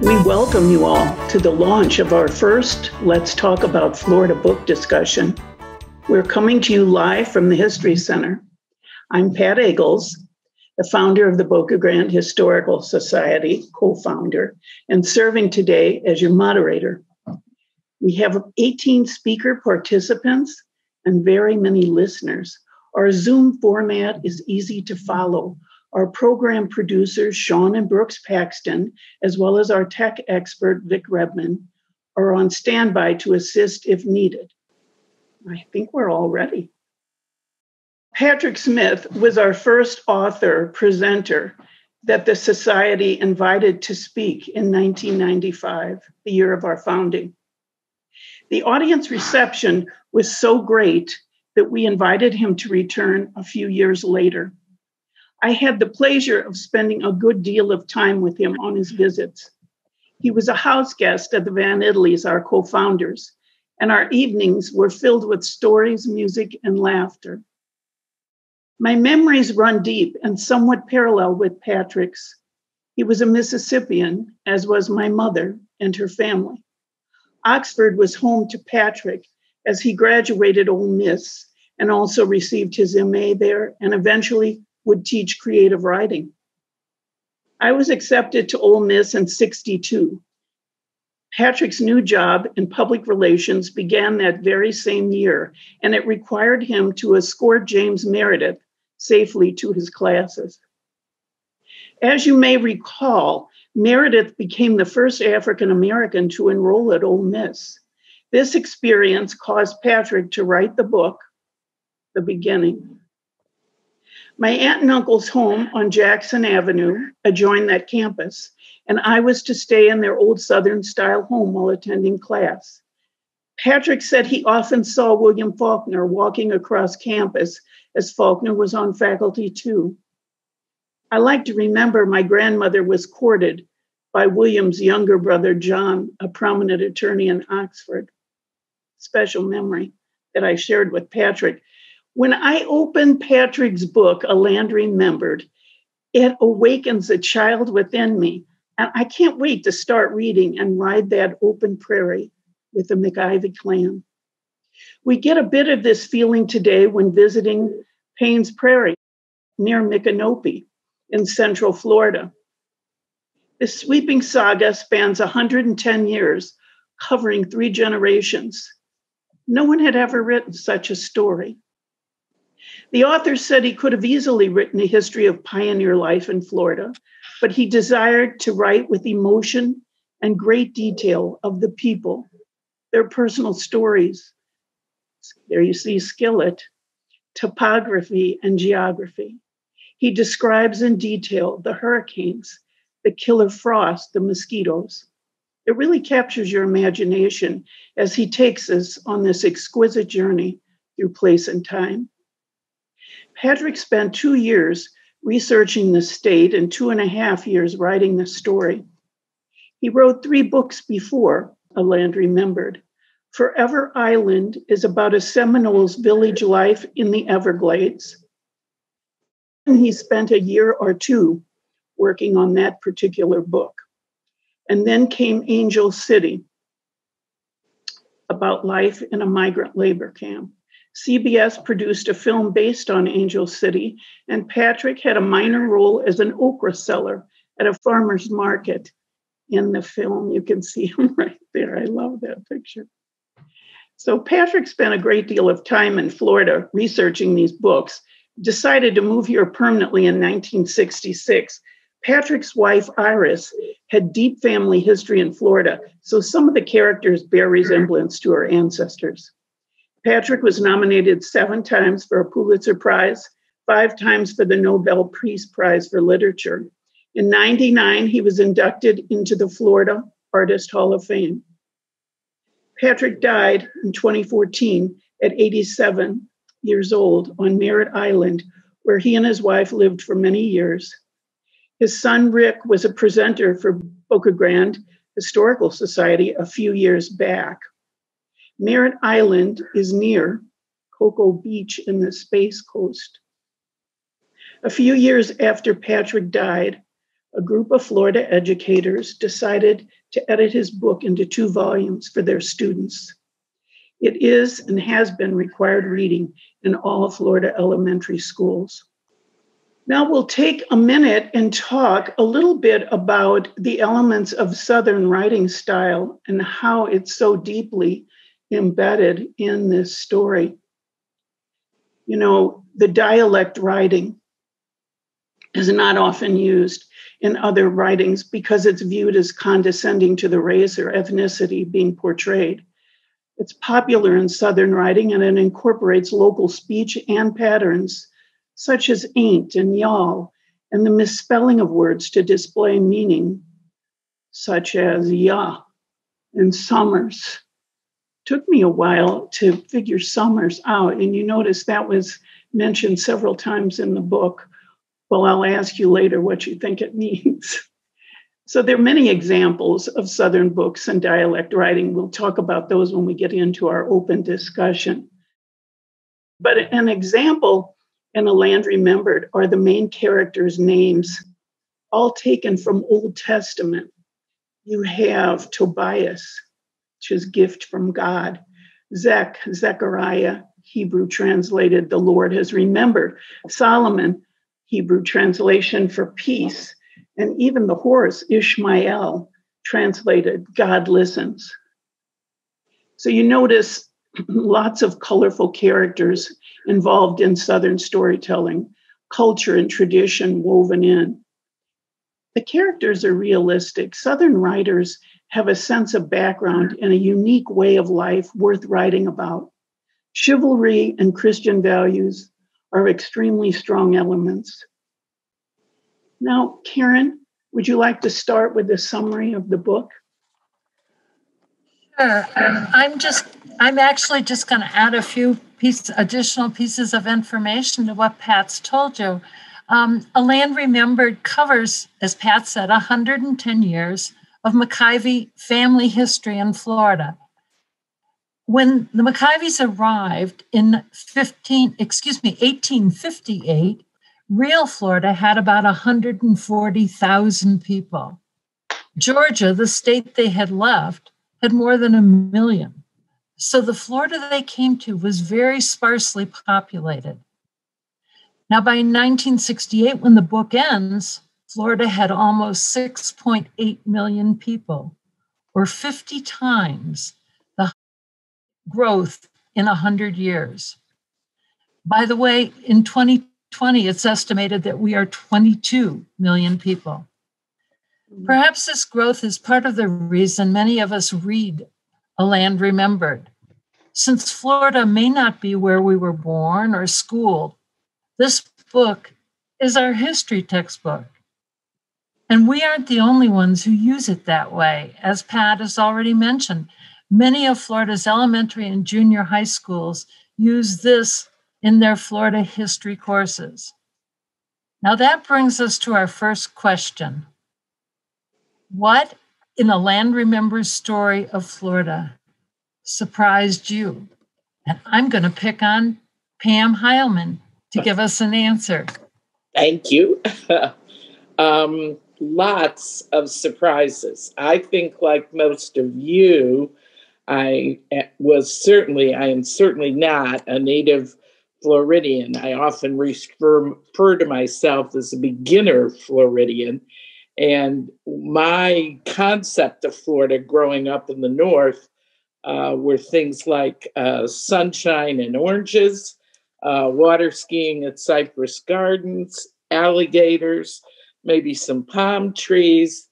We welcome you all to the launch of our first Let's Talk About Florida book discussion. We're coming to you live from the History Center. I'm Pat Eagles, the founder of the Boca Grande Historical Society, co founder, and serving today as your moderator. We have 18 speaker participants and very many listeners. Our Zoom format is easy to follow our program producers, Sean and Brooks Paxton, as well as our tech expert, Vic Rebmann, are on standby to assist if needed. I think we're all ready. Patrick Smith was our first author presenter that the Society invited to speak in 1995, the year of our founding. The audience reception was so great that we invited him to return a few years later. I had the pleasure of spending a good deal of time with him on his visits. He was a house guest at the Van Italys, our co founders, and our evenings were filled with stories, music, and laughter. My memories run deep and somewhat parallel with Patrick's. He was a Mississippian, as was my mother and her family. Oxford was home to Patrick as he graduated Ole Miss and also received his MA there and eventually would teach creative writing. I was accepted to Ole Miss in 62. Patrick's new job in public relations began that very same year, and it required him to escort James Meredith safely to his classes. As you may recall, Meredith became the first African American to enroll at Ole Miss. This experience caused Patrick to write the book, The Beginning. My aunt and uncle's home on Jackson Avenue adjoined that campus, and I was to stay in their old Southern style home while attending class. Patrick said he often saw William Faulkner walking across campus as Faulkner was on faculty too. I like to remember my grandmother was courted by William's younger brother, John, a prominent attorney in Oxford. Special memory that I shared with Patrick. When I open Patrick's book, A Land Remembered, it awakens a child within me. And I can't wait to start reading and ride that open prairie with the MacIvey clan. We get a bit of this feeling today when visiting Payne's Prairie near Micanopy in central Florida. This sweeping saga spans 110 years, covering three generations. No one had ever written such a story. The author said he could have easily written a history of pioneer life in Florida, but he desired to write with emotion and great detail of the people, their personal stories. There you see skillet, topography, and geography. He describes in detail the hurricanes, the killer frost, the mosquitoes. It really captures your imagination as he takes us on this exquisite journey through place and time. Patrick spent two years researching the state and two and a half years writing the story. He wrote three books before A Land Remembered. Forever Island is about a Seminoles village life in the Everglades. And he spent a year or two working on that particular book. And then came Angel City, about life in a migrant labor camp. CBS produced a film based on Angel City, and Patrick had a minor role as an okra seller at a farmer's market in the film. You can see him right there. I love that picture. So, Patrick spent a great deal of time in Florida researching these books, decided to move here permanently in 1966. Patrick's wife, Iris, had deep family history in Florida, so some of the characters bear resemblance to her ancestors. Patrick was nominated seven times for a Pulitzer Prize, five times for the Nobel Peace Prize for Literature. In 99, he was inducted into the Florida Artist Hall of Fame. Patrick died in 2014 at 87 years old on Merritt Island, where he and his wife lived for many years. His son Rick was a presenter for Boca Grande Historical Society a few years back. Merritt Island is near Cocoa Beach in the Space Coast. A few years after Patrick died, a group of Florida educators decided to edit his book into two volumes for their students. It is and has been required reading in all Florida elementary schools. Now we'll take a minute and talk a little bit about the elements of Southern writing style and how it's so deeply embedded in this story. You know, the dialect writing is not often used in other writings because it's viewed as condescending to the race or ethnicity being portrayed. It's popular in Southern writing and it incorporates local speech and patterns such as ain't and y'all and the misspelling of words to display meaning, such as ya and summers. Took me a while to figure summers out, and you notice that was mentioned several times in the book. Well, I'll ask you later what you think it means. So there are many examples of Southern books and dialect writing. We'll talk about those when we get into our open discussion. But an example in A Land Remembered are the main characters' names, all taken from Old Testament. You have Tobias, which is gift from God, Zech, Zechariah, Hebrew translated, the Lord has remembered, Solomon, Hebrew translation for peace, and even the horse, Ishmael, translated, God listens. So you notice lots of colorful characters involved in Southern storytelling, culture and tradition woven in. The characters are realistic. Southern writers have a sense of background and a unique way of life worth writing about. Chivalry and Christian values are extremely strong elements. Now, Karen, would you like to start with a summary of the book? Sure. I'm just, I'm actually just going to add a few piece, additional pieces of information to what Pat's told you. Um, a Land Remembered covers, as Pat said, 110 years of MacIvey family history in Florida. When the MacIveys arrived in 15, excuse me, 1858, real Florida had about 140,000 people. Georgia, the state they had left, had more than a million. So the Florida they came to was very sparsely populated. Now, by 1968, when the book ends, Florida had almost 6.8 million people, or 50 times the growth in 100 years. By the way, in 20 20, it's estimated that we are 22 million people. Mm-hmm. Perhaps this growth is part of the reason many of us read A Land Remembered. Since Florida may not be where we were born or schooled, this book is our history textbook. And we aren't the only ones who use it that way. As Pat has already mentioned, many of Florida's elementary and junior high schools use this in their Florida history courses. Now that brings us to our first question. What in the land remembers story of Florida surprised you? And I'm going to pick on Pam Heilman to give us an answer. Thank you. um, lots of surprises. I think, like most of you, I eh, was certainly, I am certainly not a native Floridian. I often refer, to myself as a beginner Floridian. And my concept of Florida growing up in the North uh, were things like uh, sunshine and oranges, uh, water skiing at Cypress Gardens, alligators, maybe some palm trees,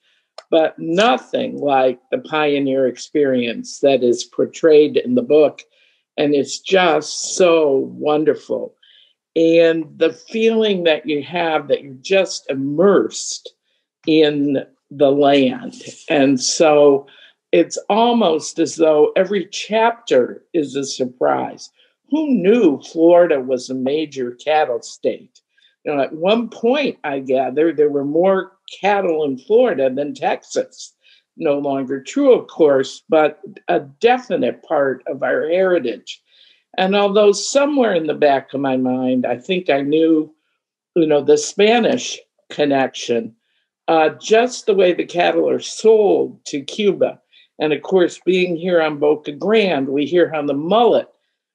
but nothing like the pioneer experience that is portrayed in the book and it's just so wonderful. And the feeling that you have that you're just immersed in the land. And so it's almost as though every chapter is a surprise. Who knew Florida was a major cattle state? You know, at one point, I gather there were more cattle in Florida than Texas no longer true, of course, but a definite part of our heritage. And although somewhere in the back of my mind, I think I knew, you know, the Spanish connection, uh, just the way the cattle are sold to Cuba. And of course, being here on Boca Grande, we hear how the mullet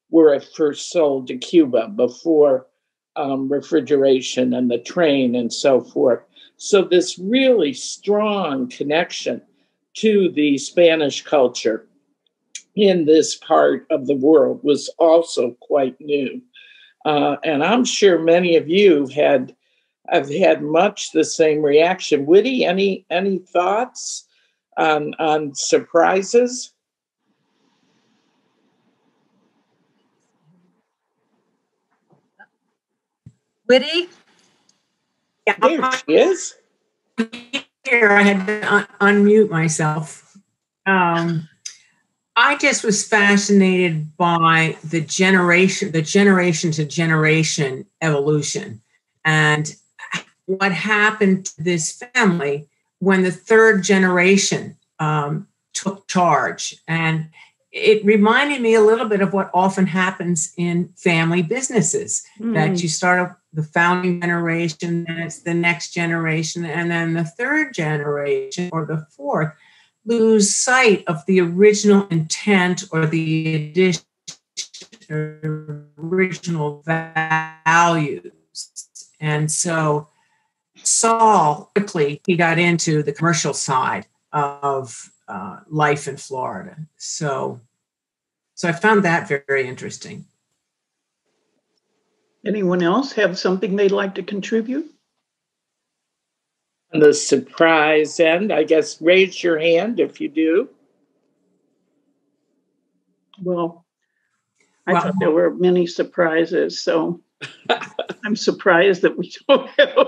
were at first sold to Cuba before um, refrigeration and the train and so forth. So, this really strong connection to the Spanish culture in this part of the world was also quite new. Uh, and I'm sure many of you had have had much the same reaction. Witty, any any thoughts on on surprises? Witty? Yeah, there she is. Here, I had to un- unmute myself. Um, I just was fascinated by the generation, the generation to generation evolution, and what happened to this family when the third generation um, took charge. And it reminded me a little bit of what often happens in family businesses mm. that you start the founding generation, then it's the next generation, and then the third generation or the fourth lose sight of the original intent or the original values. And so Saul quickly he got into the commercial side of uh, life in Florida. So, so I found that very interesting. Anyone else have something they'd like to contribute? On the surprise end, I guess raise your hand if you do. Well, I well, thought there were many surprises, so I'm surprised that we don't have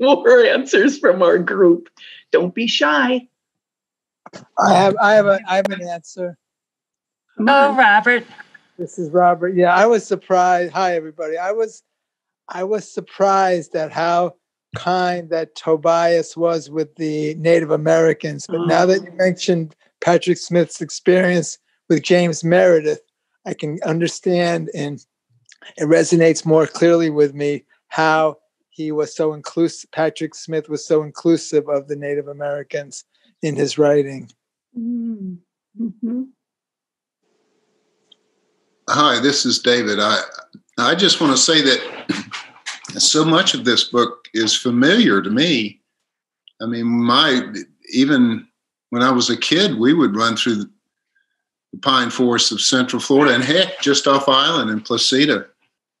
more answers from our group. Don't be shy. I have I have a I have an answer. Oh, Robert. This is Robert. Yeah, I was surprised. Hi, everybody. I was, I was surprised at how kind that Tobias was with the Native Americans. But oh. now that you mentioned Patrick Smith's experience with James Meredith, I can understand and it resonates more clearly with me how he was so inclusive. Patrick Smith was so inclusive of the Native Americans in his writing. Mm-hmm. Hi, this is David. I I just want to say that so much of this book is familiar to me. I mean, my even when I was a kid, we would run through the, pine forests of Central Florida, and heck, just off island in Placida,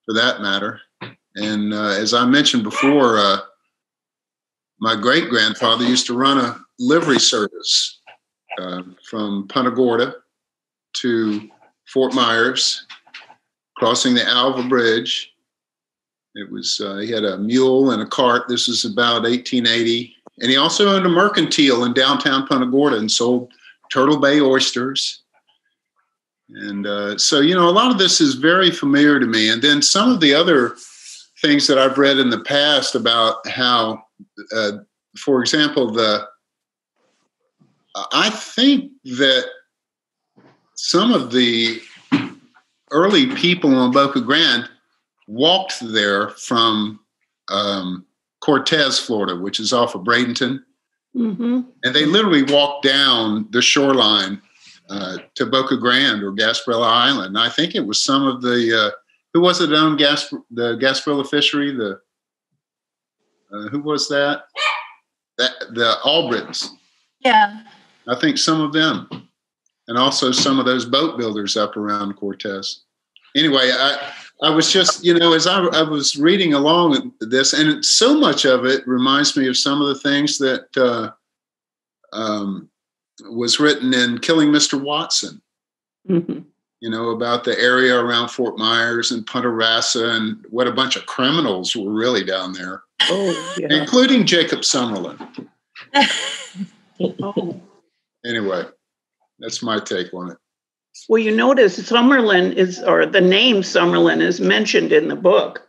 for that matter. And uh, as I mentioned before, uh, my great grandfather used to run a livery service uh, from Punta Gorda to Fort Myers, crossing the Alva Bridge. It was uh, he had a mule and a cart. This is about 1880, and he also owned a mercantile in downtown Punta Gorda and sold Turtle Bay oysters. And uh, so, you know, a lot of this is very familiar to me. And then some of the other things that I've read in the past about how, uh, for example, the I think that some of the early people on Boca Grande walked there from um, Cortez, Florida, which is off of Bradenton. Mm-hmm. And they literally walked down the shoreline uh, to Boca Grande or Gasparilla Island. And I think it was some of the, uh, who was it on Gas, the Gasparilla fishery? The, uh, who was that? that? The Albritons. Yeah. I think some of them and also some of those boat builders up around Cortez. Anyway, I I was just you know as I, I was reading along this, and so much of it reminds me of some of the things that uh, um, was written in Killing Mr. Watson. Mm-hmm. You know about the area around Fort Myers and Punta Rasa, and what a bunch of criminals were really down there, oh, yeah. including Jacob Summerlin. oh. Anyway that's my take on it. Well, you notice Summerlin is, or the name Summerlin is mentioned in the book.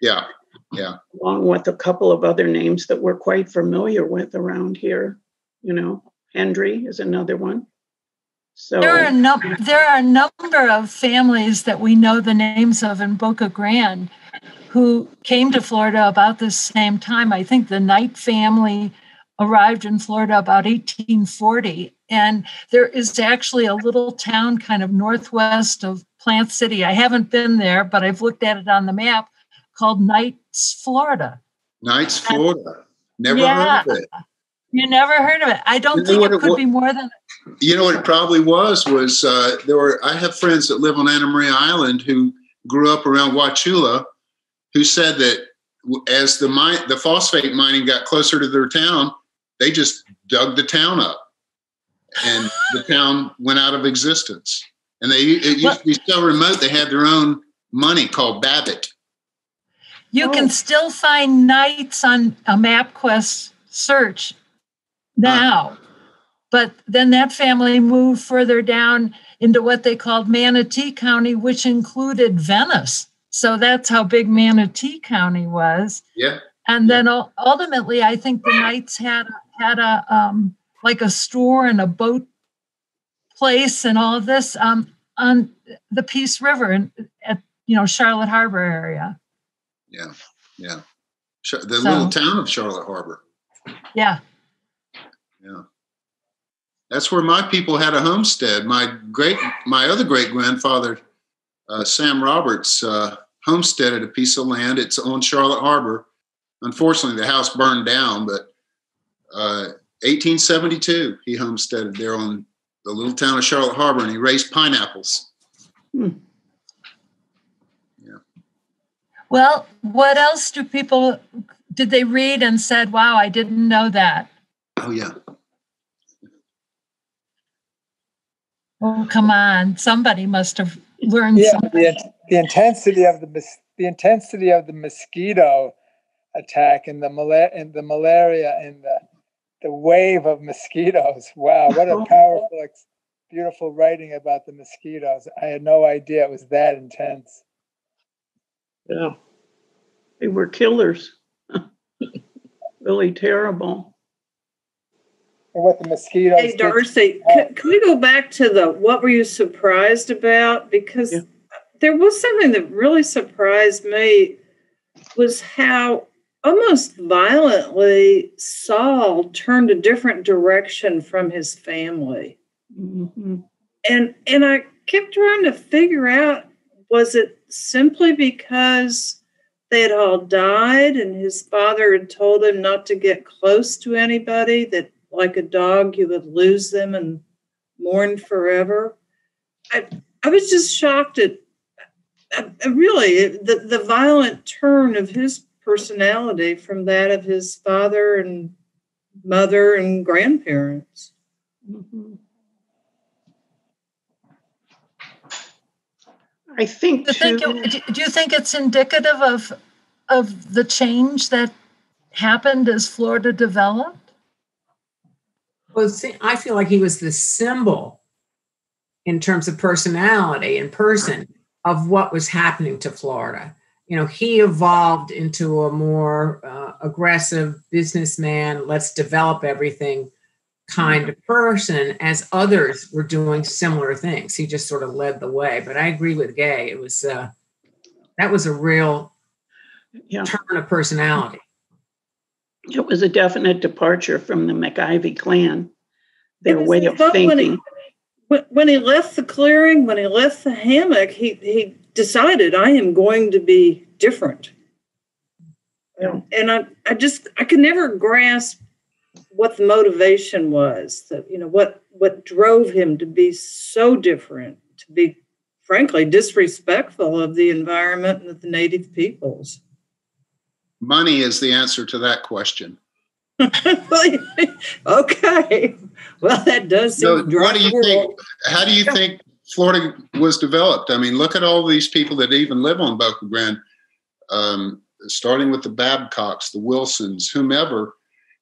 Yeah, yeah. Along with a couple of other names that we're quite familiar with around here. You know, Hendry is another one. So there are no, there are a number of families that we know the names of in Boca Grande who came to Florida about the same time. I think the Knight family arrived in Florida about 1840. And there is actually a little town kind of northwest of Plant City. I haven't been there, but I've looked at it on the map called Knights, Florida. Knights, Florida. Never Yeah. heard of it. You never heard of it. I don't You think it it could be more than You know what it probably was was uh, there were I have friends that live on Anna Maria Island who grew up around Wauchula, who said that as the mine the phosphate mining got closer to their town, they just dug the town up, and the town went out of existence. And they it used to be so remote they had their own money called Babbitt. You Oh. can still find Knights on a MapQuest search now. But then that family moved further down into what they called Manatee County, which included Venice. So that's how big Manatee County was. Yeah, And then ultimately, I think the Knights had had a um, like a store and a boat place and all of this um, on the Peace River and at you know Charlotte Harbor area. yeah, yeah. The little town of Charlotte Harbor. Yeah. Yeah. That's where my people had a homestead. My great, my other great grandfather, uh, Sam Roberts, uh, homesteaded a piece of land. It's on Charlotte Harbor. Unfortunately, the house burned down, but uh, 1872, he homesteaded there on the little town of Charlotte Harbor, and he raised pineapples. Hmm. Yeah. Well, what else do people did they read and said, "Wow, I didn't know that." Oh yeah, Oh, come on. Somebody must have learned Yeah, something. the, the intensity of the the intensity of the mosquito attack and the mala- and the malaria and the the wave of mosquitoes. Wow, what a powerful, beautiful writing about the mosquitoes. I had no idea it was that intense. Yeah. They were killers. really terrible. And what the mosquitoes Hey, Darcy, can, can we go back to the what were you surprised about? Because Yeah. there was something that really surprised me was how almost violently Saul turned a different direction from his family. Mhm. And and I kept trying to figure out was it simply because they had all died and his father had told him not to get close to anybody that like a dog you would lose them and mourn forever i i was just shocked at uh, uh, really the, the violent turn of his personality from that of his father and mother and grandparents Mhm. I think Do you think it, do you think it's indicative of of the change that happened as Florida developed? Well, see, I feel like he was the symbol in terms of personality and person of what was happening to Florida. You know, he evolved into a more uh, aggressive businessman, let's develop everything kind of person as others were doing similar things. He just sort of led the way. But I agree with Gay. It was, uh, that was a real yeah, turn of personality. it was a definite departure from the MacIvey clan, their way of fun when he- thinking. when, when he left the clearing, when he left the hammock, he, he decided, I am going to be different. And, and I, I just, I could never grasp what the motivation was that, you know, what, what drove him to be so different, to be frankly disrespectful of the environment and of the native peoples. money is the answer to that question. okay. Well, that does seem So, what do you think? How do you think Florida was developed? I mean, look at all these people that even live on Boca Grande, um, starting with the Babcocks, the Wilsons, whomever.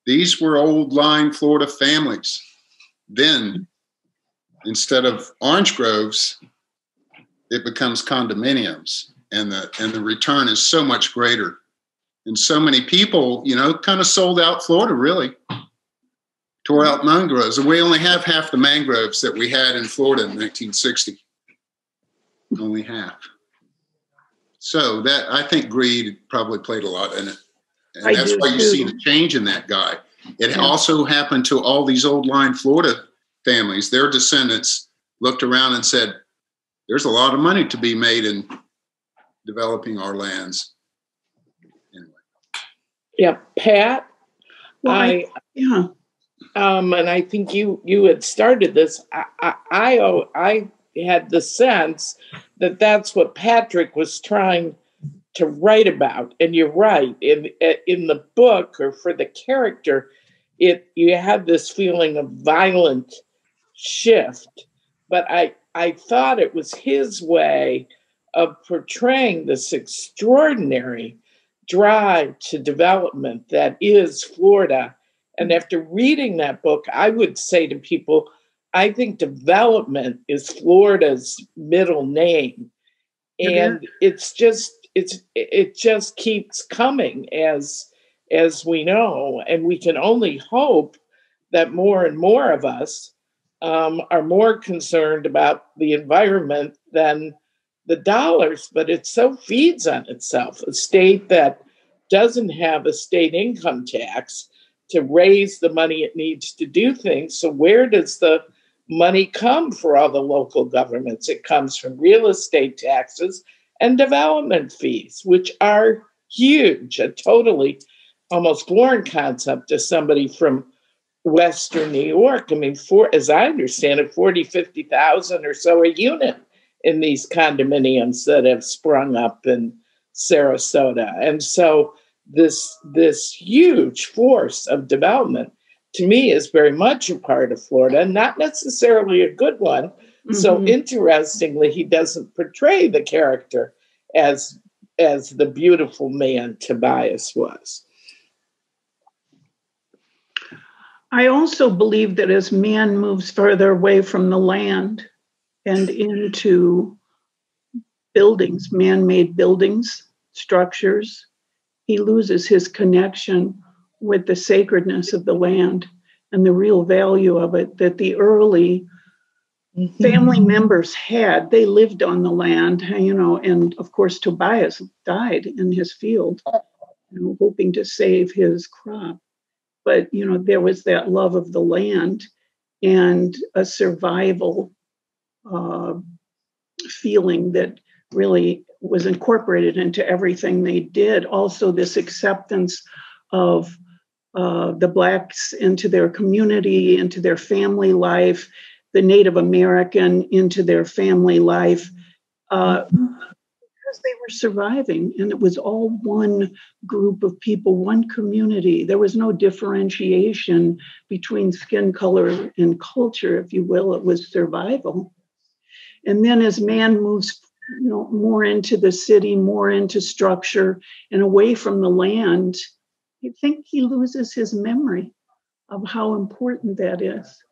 These were old line Florida families. Then, instead of orange groves, it becomes condominiums, and the and the return is so much greater. And so many people, you know, kind of sold out Florida, really tore out mangroves, and we only have half the mangroves that we had in Florida in 1960. Only half. So that I think greed probably played a lot in it, and I that's do why you too. see the change in that guy. It also happened to all these old line Florida families. Their descendants looked around and said, "There's a lot of money to be made in developing our lands." Anyway. Yeah, Pat. Well, I- I Yeah. Um, and I think you you had started this. I, I I I had the sense that that's what Patrick was trying to write about, and you're right. In in the book or for the character, it you had this feeling of violent shift, but I I thought it was his way of portraying this extraordinary drive to development that is Florida. And after reading that book, I would say to people, I think development is Florida's middle name. And it's just it's it just keeps coming as as we know, and we can only hope that more and more of us um, are more concerned about the environment than the dollars, but it so feeds on itself. A state that doesn't have a state income tax to raise the money it needs to do things. So, where does the money come for all the local governments? It comes from real estate taxes and development fees, which are huge, a totally almost foreign concept to somebody from Western New York. I mean, for as I understand it, 40, 50,000 or so a unit in these condominiums that have sprung up in Sarasota. And so this this huge force of development to me is very much a part of Florida, not necessarily a good one. So Mhm. interestingly, he doesn't portray the character as as the beautiful man Tobias was. I also believe that as man moves further away from the land and into buildings, man made buildings, structures, he loses his connection with the sacredness of the land and the real value of it that the early family members had. They lived on the land, you know, and of course, Tobias died in his field, you know, hoping to save his crop but you know there was that love of the land and a survival uh, feeling that really was incorporated into everything they did also this acceptance of uh, the blacks into their community into their family life the native american into their family life uh, because they were surviving and it was all one group of people, one community. There was no differentiation between skin color and culture, if you will. It was survival. And then as man moves you know, more into the city, more into structure, and away from the land, I think he loses his memory of how important that is.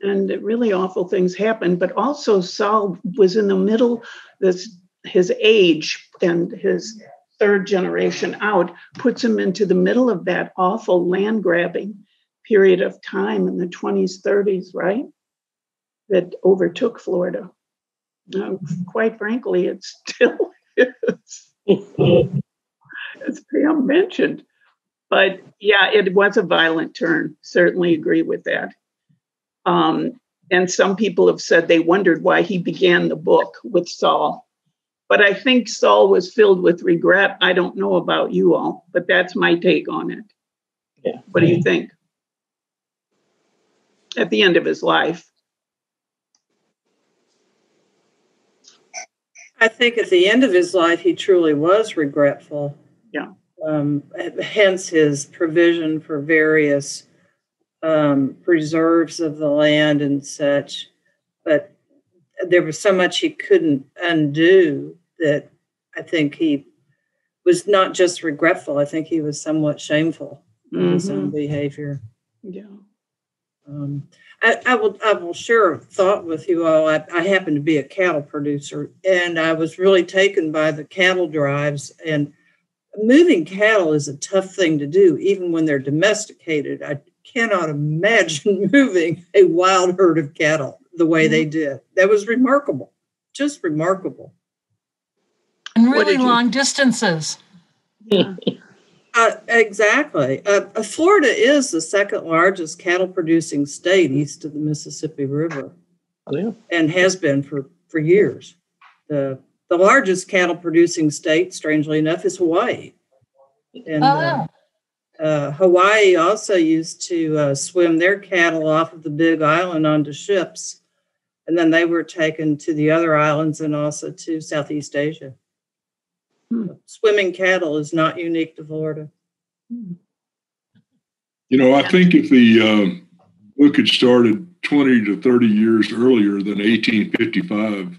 And really awful things happen. But also, Saul was in the middle, this his age and his third generation out puts him into the middle of that awful land grabbing period of time in the 20s, 30s, right? That overtook Florida. Um, quite frankly, it still is, as Pam mentioned. But yeah, it was a violent turn. Certainly agree with that. Um, and some people have said they wondered why he began the book with Saul but I think Saul was filled with regret. I don't know about you all, but that's my take on it. Yeah. What do you think? At the end of his life. I think at the end of his life, he truly was regretful. Yeah. Um, hence his provision for various um, preserves of the land and such. But there was so much he couldn't undo that I think he was not just regretful. I think he was somewhat shameful of his own behavior. Yeah. Um, I, I will I will share a thought with you all. I, I happen to be a cattle producer, and I was really taken by the cattle drives. And moving cattle is a tough thing to do, even when they're domesticated. I cannot imagine moving a wild herd of cattle the way they mm-hmm. did. That was remarkable, just remarkable. And really did you- long distances. yeah. Uh, exactly. Uh, uh, Florida is the second largest cattle producing state east of the Mississippi River. Oh, yeah. And has been for, for years. The, the largest cattle producing state, strangely enough, is Hawaii. And uh, uh, Hawaii also used to uh, swim their cattle off of the big island onto ships. And then they were taken to the other islands and also to Southeast Asia. Swimming cattle is not unique to Florida. You know, I think if the um, book had started 20 to 30 years earlier than 1855,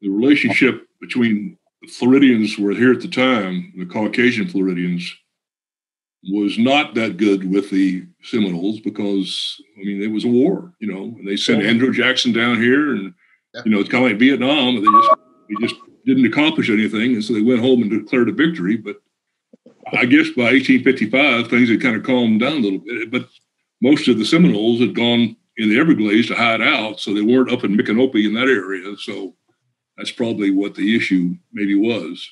the relationship between the Floridians who were here at the time, the Caucasian Floridians, was not that good with the Seminoles because I mean it was a war, you know, and they sent Andrew Jackson down here, and you know it's kind of like Vietnam. They just they just didn't accomplish anything, and so they went home and declared a victory. But I guess by 1855 things had kind of calmed down a little bit. But most of the Seminoles had gone in the Everglades to hide out, so they weren't up in Micanopy in that area. So that's probably what the issue maybe was.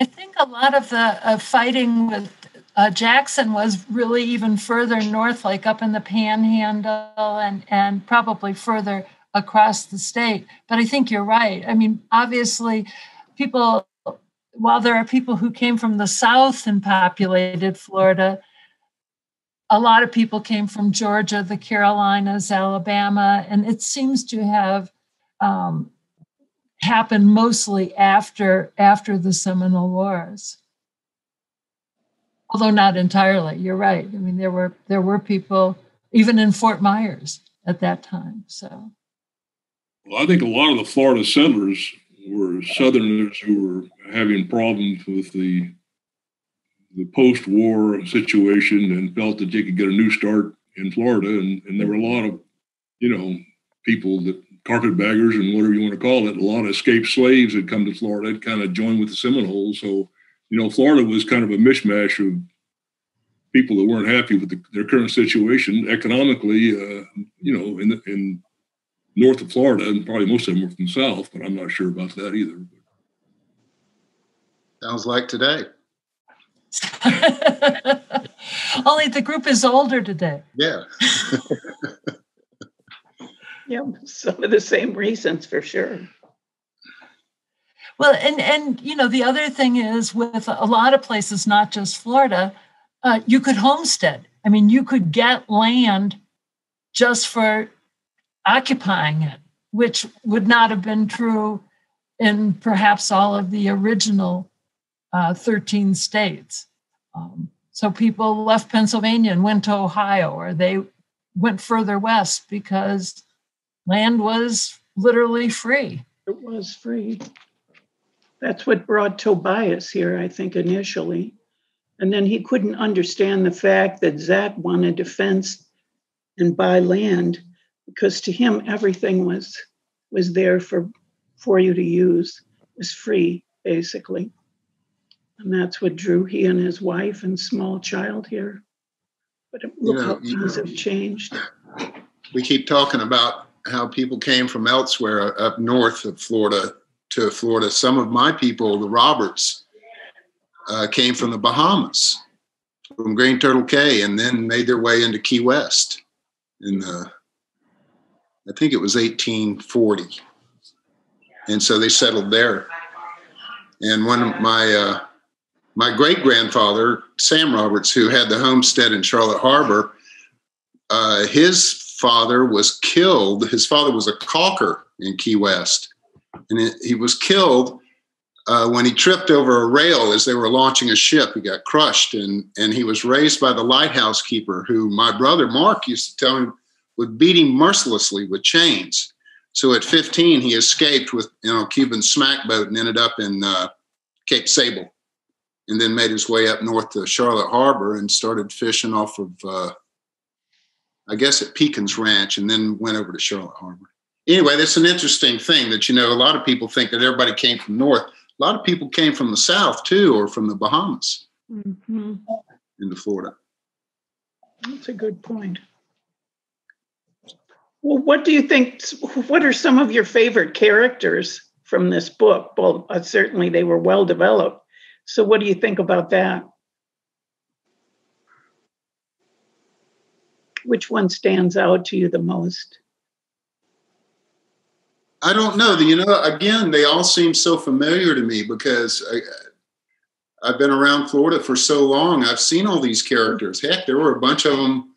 I think a lot of the fighting with uh, Jackson was really even further north, like up in the Panhandle, and and probably further across the state. But I think you're right. I mean, obviously, people. While there are people who came from the south and populated Florida, a lot of people came from Georgia, the Carolinas, Alabama, and it seems to have um, happened mostly after after the Seminole Wars. Although not entirely, you're right. I mean, there were there were people even in Fort Myers at that time. So, well, I think a lot of the Florida settlers were Southerners who were having problems with the the post-war situation and felt that they could get a new start in Florida, and, and there were a lot of you know people that carpetbaggers and whatever you want to call it, a lot of escaped slaves had come to Florida, had kind of joined with the Seminoles. So, you know, Florida was kind of a mishmash of people that weren't happy with the, their current situation economically. Uh, you know, in in north of Florida, and probably most of them were from the south, but I'm not sure about that either. Sounds like today. Only the group is older today. Yeah. Yeah, some of the same reasons for sure. Well, and and you know the other thing is with a lot of places, not just Florida, uh, you could homestead. I mean, you could get land just for occupying it, which would not have been true in perhaps all of the original uh, 13 states. Um, so people left Pennsylvania and went to Ohio, or they went further west because land was literally free. It was free. That's what brought Tobias here, I think, initially. And then he couldn't understand the fact that Zach wanted to fence and buy land because to him everything was was there for for you to use. It was free, basically. And that's what drew he and his wife and small child here. But look you know, how things have changed. We keep talking about how people came from elsewhere up north of Florida to Florida. Some of my people, the Roberts, uh, came from the Bahamas, from Green Turtle Cay, and then made their way into Key West in the, I think it was 1840. And so they settled there. And one of my, uh, my great grandfather, Sam Roberts, who had the homestead in Charlotte Harbor, uh, his father was killed. His father was a caulker in Key West, and it, he was killed uh, when he tripped over a rail as they were launching a ship. He got crushed, and and he was raised by the lighthouse keeper, who my brother Mark used to tell him would beat him mercilessly with chains. So at 15, he escaped with you know Cuban smack boat and ended up in uh, Cape Sable, and then made his way up north to Charlotte Harbor and started fishing off of uh, I guess at Pekin's Ranch, and then went over to Charlotte Harbor. Anyway, that's an interesting thing that you know a lot of people think that everybody came from north. A lot of people came from the south too, or from the Bahamas mm-hmm. into Florida. That's a good point. Well, what do you think? What are some of your favorite characters from this book? Well, uh, certainly they were well developed, So, what do you think about that? Which one stands out to you the most? I don't know. You know, again, they all seem so familiar to me because I, I've been around Florida for so long. I've seen all these characters. Heck, there were a bunch of them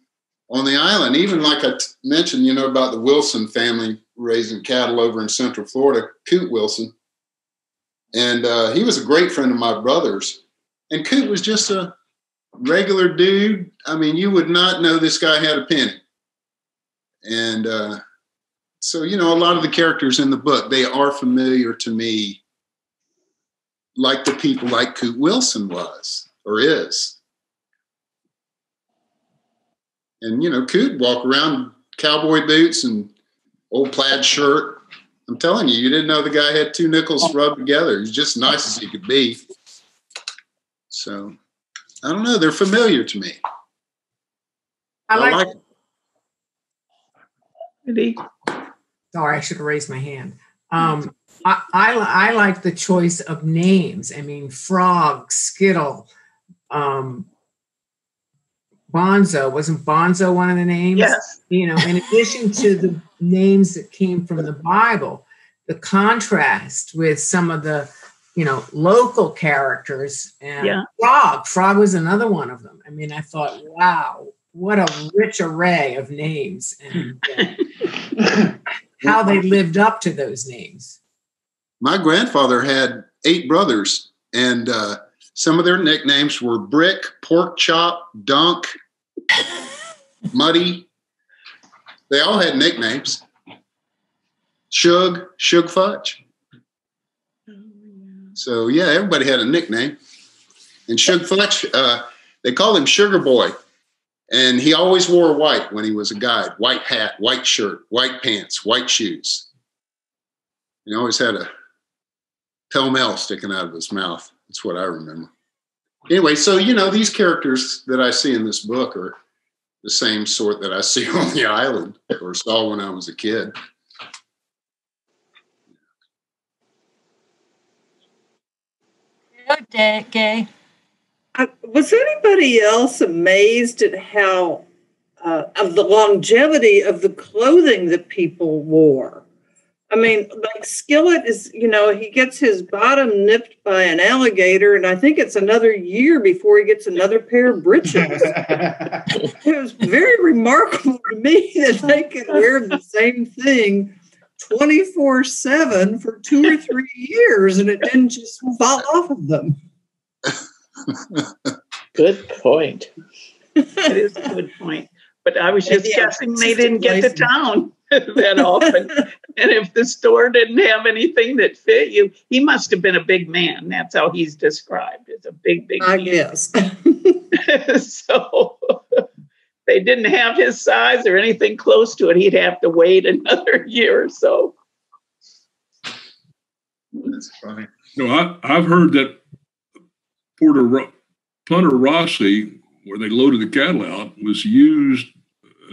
on the island. Even like I t- mentioned, you know, about the Wilson family raising cattle over in Central Florida, Coot Wilson. And uh, he was a great friend of my brother's. And Coot was just a regular dude. I mean, you would not know this guy had a penny. And uh, so, you know, a lot of the characters in the book, they are familiar to me like the people like Coot Wilson was or is. And, you know, Coot walk around cowboy boots and old plaid shirt. I'm telling you, you didn't know the guy had two nickels rubbed together. He's just nice as he could be. So I don't know. They're familiar to me. I like, like Ready? sorry, I should have raised my hand. Um, I, I, I like the choice of names. I mean, Frog, Skittle, um, Bonzo. Wasn't Bonzo one of the names? Yes. You know, in addition to the names that came from the Bible, the contrast with some of the, you know, local characters and Yeah. Frog. Frog was another one of them. I mean, I thought, wow, what a rich array of names and uh, how they lived up to those names. my grandfather had eight brothers, and uh, some of their nicknames were Brick, Pork Chop, Dunk, Muddy. They all had nicknames. Shug, Shug Futch. So yeah, everybody had a nickname. And Shug Futch, uh, they called him Sugar Boy, and he always wore white when he was a guide: white hat, white shirt, white pants, white shoes. He always had a Pall Mall sticking out of his mouth. That's what I remember. Anyway, so you know, these characters that I see in this book are the same sort that I see on the island or saw when I was a kid. No, Da- Gay. I, was anybody else amazed at how uh, of the longevity of the clothing that people wore? I mean, like Skillet is, you know, he gets his bottom nipped by an alligator, and I think it's another year before he gets another pair of breeches. it was very remarkable to me that they could wear the same thing 24 7 for two or three years and it didn't just fall off of them. Good point. That is a good point. But I was just Maybe guessing they didn't get to town that often. And if the store didn't have anything that fit you, he must have been a big man. That's how he's described as a big, big I man. guess. so they didn't have his size or anything close to it. He'd have to wait another year or so. That's funny. No, I, I've heard that Porter Punta Rassa, where they loaded the cattle out, was used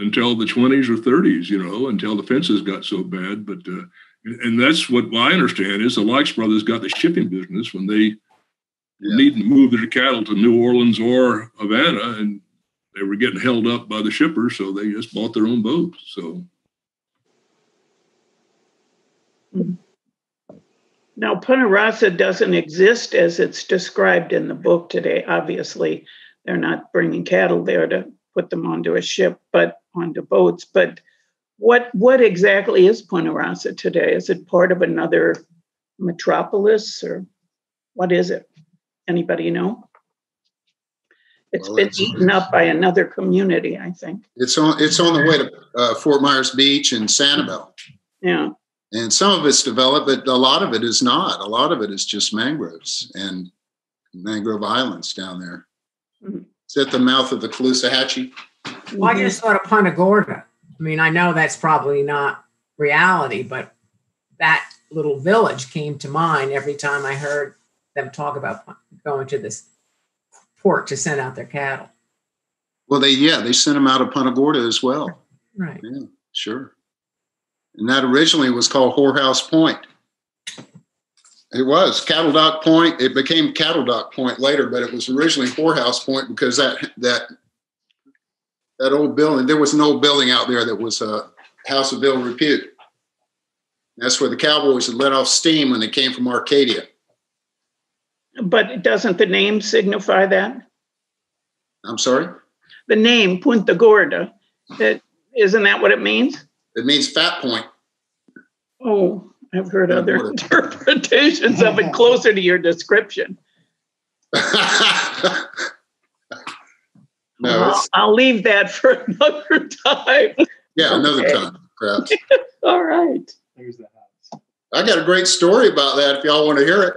until the 20s or 30s, you know, until the fences got so bad. But, uh, and that's what I understand is the Lykes brothers got the shipping business when they Yeah. needed to move their cattle to New Orleans or Havana, and they were getting held up by the shippers, so they just bought their own boats. So Now, Punta Rassa doesn't exist as it's described in the book today. Obviously, they're not bringing cattle there to put them onto a ship, but onto boats. But what what exactly is Punta Rassa today? Is it part of another metropolis, or what is it? Anybody know? It's Well, been it's- eaten up by another community, I think. It's on it's on the way to uh, Fort Myers Beach and Sanibel. Yeah. And some of it's developed, but a lot of it is not. A lot of it is just mangroves and mangrove islands down there. Mhm. It's at the mouth of the Caloosahatchee. Well, I just mm-hmm. thought of Punta Gorda. I mean, I know that's probably not reality, but that little village came to mind every time I heard them talk about going to this port to send out their cattle. Well, they yeah they sent them out of Punta Gorda as well. Right. Yeah, sure. And that originally was called Whorehouse Point. It was Cattle Dock Point. It became Cattle Dock Point later, but it was originally Whorehouse Point because that that that old building. There was an old building out there that was a House of Ill Repute. That's where the Cowboys had let off steam when they came from Arcadia. But doesn't the name signify that? I'm sorry. The name Punta Gorda. That isn't that what it means? It means Fat Point. Oh, I've heard other interpretations of it closer to your description. no, I'll, I'll leave that for another time. Yeah, another Okay. time, perhaps. All right. There's the house. I got a great story about that if y'all want to hear it.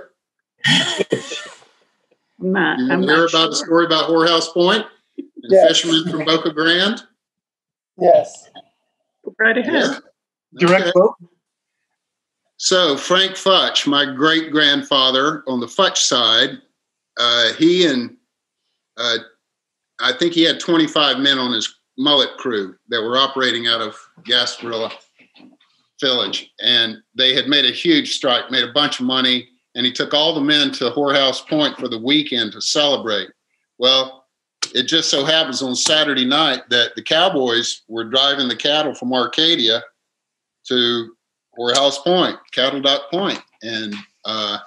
I'm not. You I'm to hear not about the sure. story about Whorehouse Point and Yes. fishermen from Boca Grande? Yes. Go Right ahead. Yeah. Direct Okay. quote. So Frank Futch, my great grandfather on the Futch side, uh, he and uh, I think he had 25 men on his mullet crew that were operating out of Gasparilla Village, and they had made a huge strike, made a bunch of money, and he took all the men to Whorehouse Point for the weekend to celebrate. Well, it just so happens on Saturday night that the Cowboys were driving the cattle from Arcadia to Whorehouse Point, Cattle Dock Point. And uh,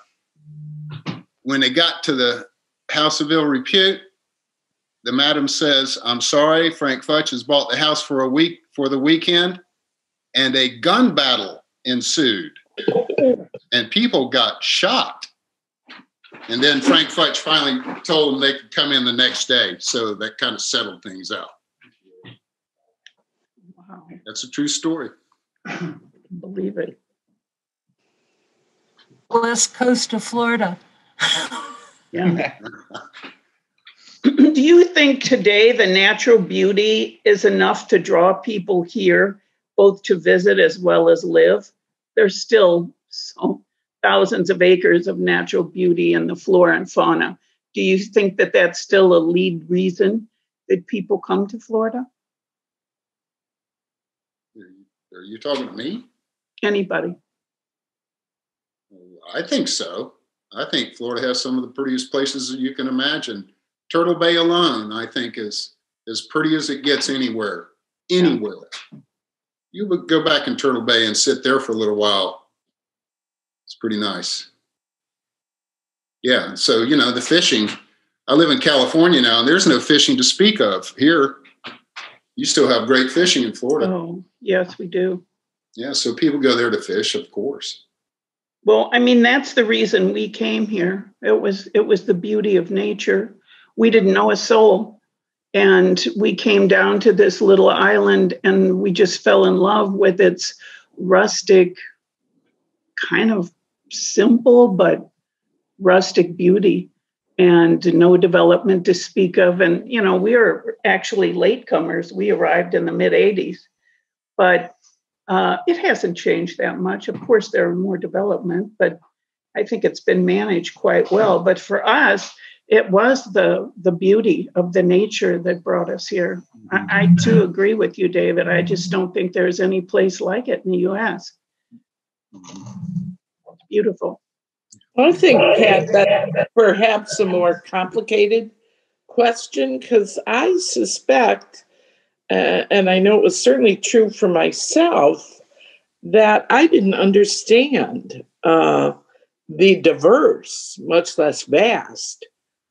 when they got to the House of Ill Repute, the madam says, I'm sorry, Frank Futch has bought the house for a week for the weekend. And a gun battle ensued. And people got shot. And then Frank Futch finally told them they could come in the next day. So that kind of settled things out. Wow. That's a true story. Believe it. West coast of Florida. Yeah. Do you think today the natural beauty is enough to draw people here, both to visit as well as live? There's still so thousands of acres of natural beauty in the flora and fauna. Do you think that that's still a lead reason that people come to Florida? Are you talking to me? Anybody? I think so. I think Florida has some of the prettiest places that you can imagine. Turtle Bay alone, I think, is as pretty as it gets anywhere. Anywhere. You would go back in Turtle Bay and sit there for a little while. It's pretty nice. Yeah. So, you know, the fishing. I live in California now, and there's no fishing to speak of. Here, you still have great fishing in Florida. Oh, yes, we do. Yeah. So people go there to fish, of course. Well, I mean, that's the reason we came here. It was it was the beauty of nature. We didn't know a soul. And we came down to this little island and we just fell in love with its rustic, kind of simple but rustic beauty and no development to speak of. And, you know, we are actually latecomers. We arrived in the mid 80s. But uh, it hasn't changed that much. Of course, there are more development, but I think it's been managed quite well. But for us, it was the the beauty of the nature that brought us here. I, I too agree with you, David. I just don't think there's any place like it in the U.S. It's beautiful. I think, Pat, that perhaps a more complicated question because I suspect, uh, and I know it was certainly true for myself, that I didn't understand uh, the diverse, much less vast,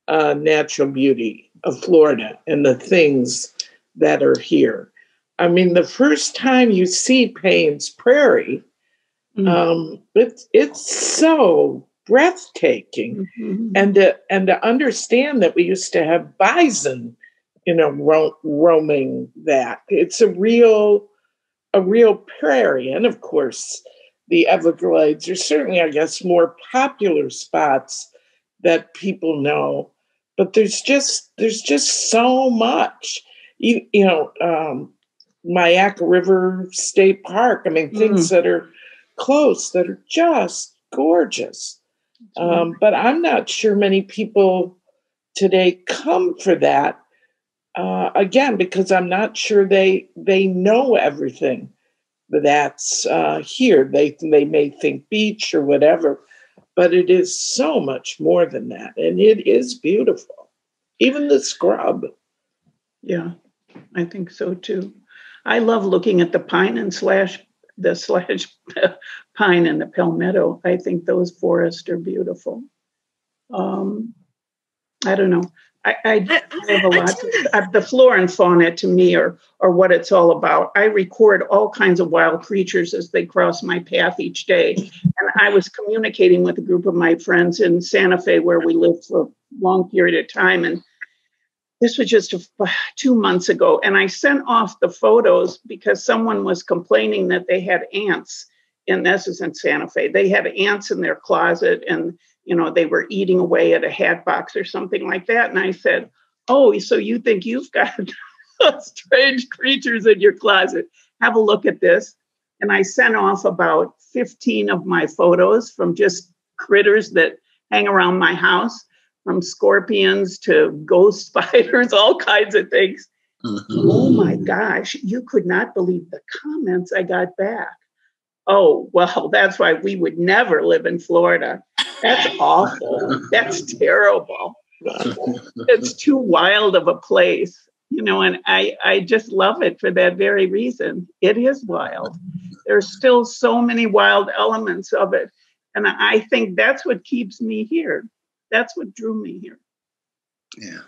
uh, natural beauty of Florida and the things that are here. I mean, the first time you see Payne's Prairie, Mm. um, it's it's so breathtaking Mhm. and to and to understand that we used to have bison you know ro- roaming that it's a real a real prairie and of course the everglades are certainly i guess more popular spots that people know but there's just there's just so much you, you know um River State Park. I mean, things that are close that are just gorgeous. Um, but I'm not sure many people today come for that. Uh, again, because I'm not sure they they know everything that's uh, here. They they may think beach or whatever, but it is so much more than that. And it is beautiful. Even the scrub. Yeah, I think so too. I love looking at the pine and slash the slash pine and the palmetto. I think those forests are beautiful. Um, I don't know. I, I, I have a lot. To, uh, the flora and fauna to me are, are what it's all about. I record all kinds of wild creatures as they cross my path each day. And I was communicating with a group of my friends in Santa Fe where we lived for a long period of time. And this was just a, two months ago. And I sent off the photos because someone was complaining that they had ants. And this is in Santa Fe. They had ants in their closet and you know, they were eating away at a hat box or something like that. And I said, Oh, so you think you've got strange creatures in your closet? Have a look at this. And I sent off about 15 of my photos from just critters that hang around my house, from scorpions to ghost spiders, all kinds of things. Mm-hmm. Oh my gosh, you could not believe the comments I got back. Oh, well, that's why we would never live in Florida. That's awful. That's terrible. it's too wild of a place, you know, and I, I just love it for that very reason. It is wild. There's still so many wild elements of it. And I think that's what keeps me here. That's what drew me here. Yeah.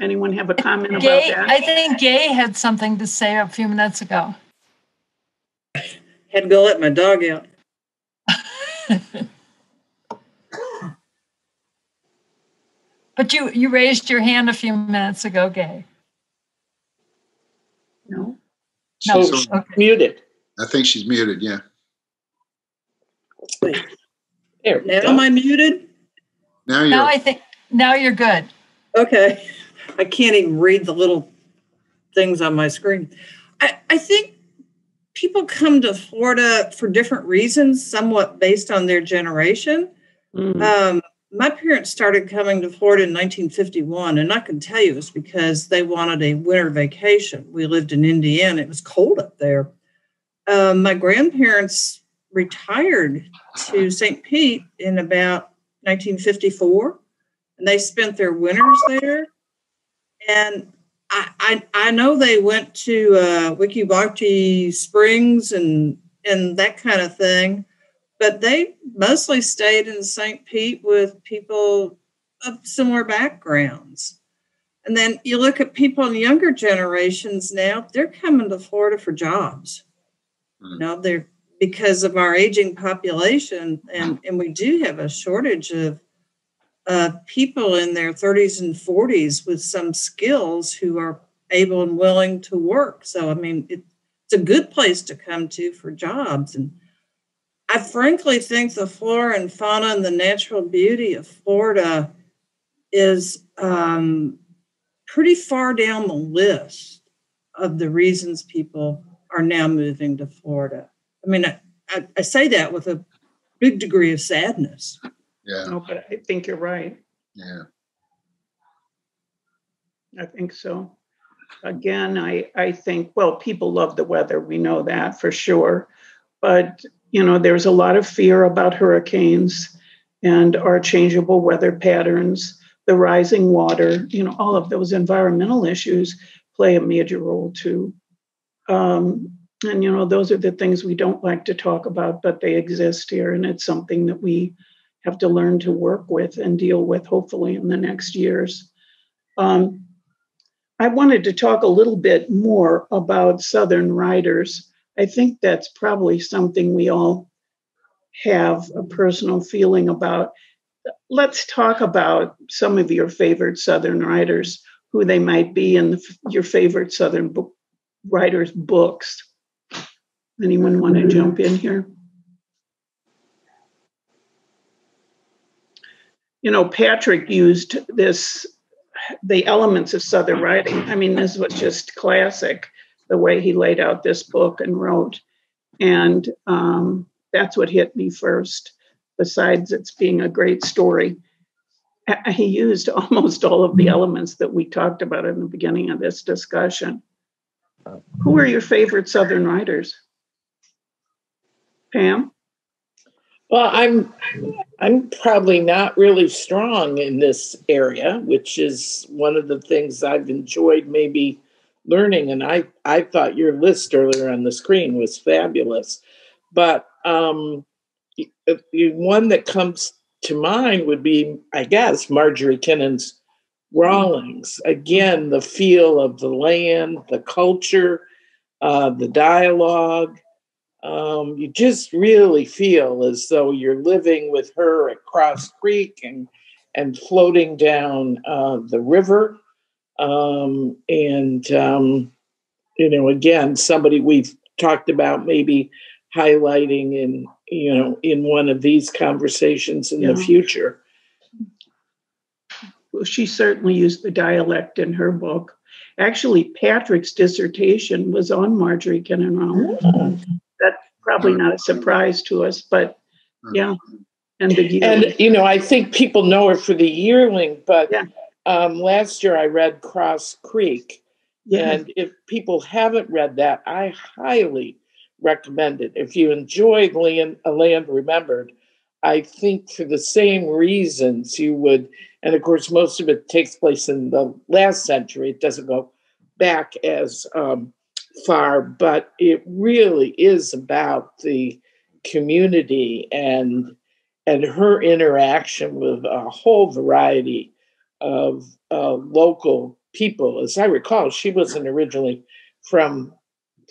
Anyone have a comment Gay, about that? I think Gay had something to say a few minutes ago. Had to go let my dog out. but you you raised your hand a few minutes ago, Gay. No. No. She's okay. muted. I think she's muted. Yeah. There. Now am I muted? Now you're. Now I think now you're good. Okay. I can't even read the little things on my screen. I, I think people come to Florida for different reasons, somewhat based on their generation. Mm-hmm. Um, my parents started coming to Florida in 1951, and I can tell you it was because they wanted a winter vacation. We lived in Indiana, it was cold up there. Um, my grandparents retired to St. Pete in about 1954, and they spent their winters there. And I, I, I know they went to uh, Weeki Springs and and that kind of thing, but they mostly stayed in St. Pete with people of similar backgrounds. And then you look at people in younger generations now, they're coming to Florida for jobs. Mm. You know, they're because of our aging population, and, and we do have a shortage of uh, people in their 30s and 40s with some skills who are able and willing to work. So, I mean, it, it's a good place to come to for jobs. And I frankly think the flora and fauna and the natural beauty of Florida is um, pretty far down the list of the reasons people are now moving to Florida. I mean, I, I, I say that with a big degree of sadness. Yeah. No, but I think you're right. Yeah. I think so. Again, I, I think, well, people love the weather. We know that for sure. But, you know, there's a lot of fear about hurricanes and our changeable weather patterns, the rising water, you know, all of those environmental issues play a major role too. Um, and, you know, those are the things we don't like to talk about, but they exist here. And it's something that we have to learn to work with and deal with, hopefully, in the next years. Um, I wanted to talk a little bit more about Southern riders. I think that's probably something we all have a personal feeling about. Let's talk about some of your favorite Southern writers, who they might be, and your favorite Southern book, writers' books. Anyone want to jump in here? You know, Patrick used this, the elements of Southern writing. I mean, this was just classic, the way he laid out this book and wrote. And um, that's what hit me first, besides it's being a great story. He used almost all of the elements that we talked about in the beginning of this discussion. Who are your favorite Southern writers? Pam? Well, I'm I'm probably not really strong in this area, which is one of the things I've enjoyed maybe learning. And I I thought your list earlier on the screen was fabulous, but um, one that comes to mind would be, I guess, Marjorie Kinnan's Rawlings. Again, the feel of the land, the culture, uh, the dialogue. Um, you just really feel as though you're living with her at Cross Creek and and floating down uh, the river. Um, and um, you know, again, somebody we've talked about maybe highlighting in you know in one of these conversations in yeah. the future well, she certainly used the dialect in her book actually patrick's dissertation was on marjorie kinnan Rawlings. That's probably not a surprise to us but yeah and the yearling. and you know i think people know her for the yearling but yeah. um, last year i read cross creek yeah. and if people haven't read that i highly recommend it. If you enjoyed Land, A Land Remembered, I think for the same reasons you would, and of course, most of it takes place in the last century. It doesn't go back as um, far, but it really is about the community and and her interaction with a whole variety of uh, local people. As I recall, she wasn't originally from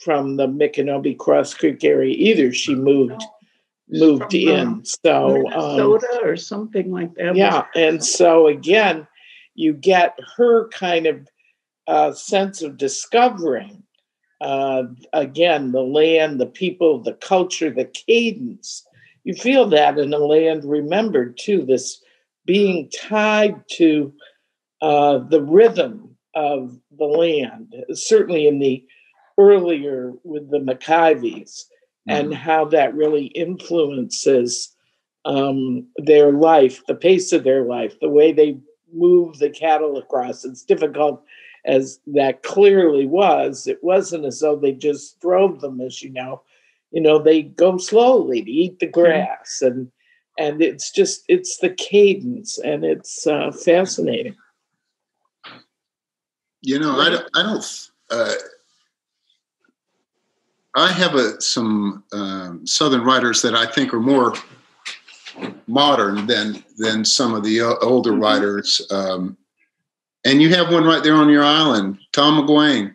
from the Micanopy Cross Creek area either. She moved moved from, in. Um, so Minnesota um, or something like that. Yeah, and so again, you get her kind of uh, sense of discovering uh, again the land, the people, the culture, the cadence. You feel that in a land remembered too. This being tied to uh, the rhythm of the land, certainly in the earlier with the MacIveys mm-hmm. and how that really influences um, their life, the pace of their life, the way they move the cattle across. It's difficult as that clearly was. It wasn't as though they just drove them, as you know. You know, they go slowly to eat the grass, mm-hmm. and and it's just it's the cadence, and it's uh, fascinating. You know, I don't, I don't uh, I have a, some um, Southern writers that I think are more modern than than some of the older mm-hmm. writers. Um, and you have one right there on your island, Tom McGuane.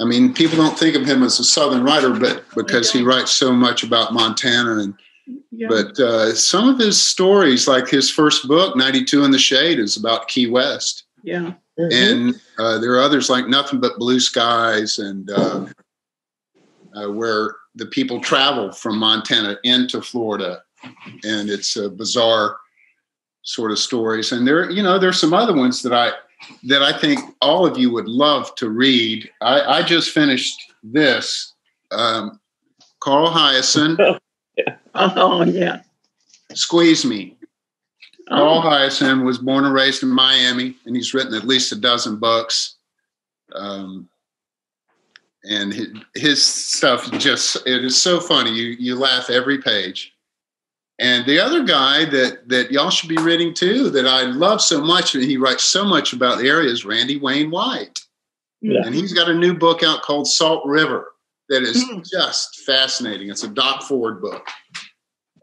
I mean, people don't think of him as a Southern writer, but because he writes so much about Montana and. Yeah. But uh, some of his stories, like his first book, 92 in the Shade, is about Key West. Yeah. Mm-hmm. And uh, there are others like Nothing But Blue Skies and uh, uh, where the people travel from Montana into Florida, and it's a bizarre sort of stories. And there, you know, there's some other ones that I that I think all of you would love to read. I, I just finished this. Um, Carl Hiaasen. oh yeah. Squeeze Me. Oh. Carl Hiaasen was born and raised in Miami, and he's written at least a dozen books. Um, and his, his stuff just it is so funny. You you laugh every page. And the other guy that that y'all should be reading too, that I love so much, and he writes so much about the area, is Randy Wayne White. Yeah. And he's got a new book out called Salt River that is mm. just fascinating. It's a Doc Ford book.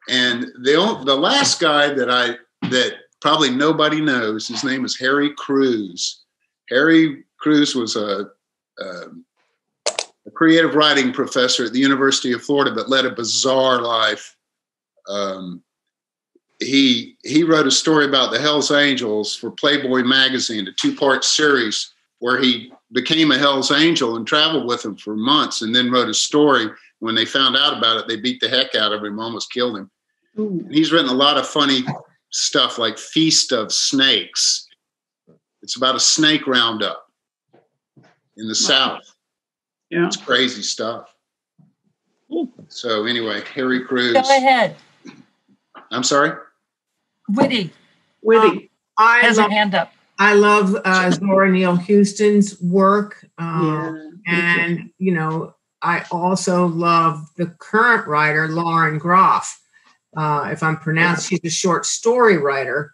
And the the last guy that I that probably nobody knows, his name is Harry Crews. Harry Crews was a, a a creative writing professor at the University of Florida, but led a bizarre life. Um, he he wrote a story about the Hell's Angels for Playboy magazine, a two part series where he became a Hell's Angel and traveled with them for months, and then wrote a story. When they found out about it, they beat the heck out of him, almost killed him. He's written a lot of funny stuff like Feast of Snakes. It's about a snake roundup in the wow. South yeah. It's crazy stuff. So anyway, Harry Crews. Go ahead. I'm sorry. Witty. Witty. Um, I has love, a hand up. I love uh, Zora Neale Hurston's work, um, And, you know, I also love the current writer, Lauren Groff. Uh, if I'm pronounced, she's a short story writer.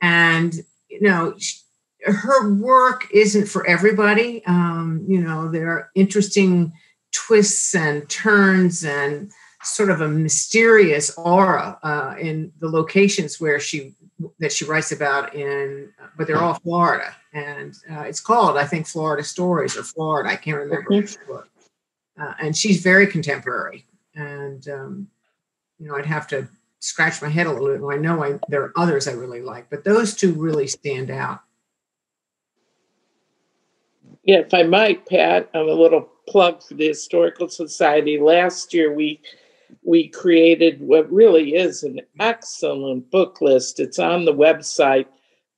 And, you know, she, her work isn't for everybody. Um, you know, there are interesting twists and turns and sort of a mysterious aura uh, in the locations where she that she writes about in but they're all florida. And uh, it's called i think florida stories or florida i can't remember mm-hmm. uh, and she's very contemporary. And um, you know i'd have to scratch my head a little bit. I know I, there are others i really like but those two really stand out. Yeah if i might pat i'm a little plug for the historical society. Last year we we created what really is an excellent book list. It's on the website,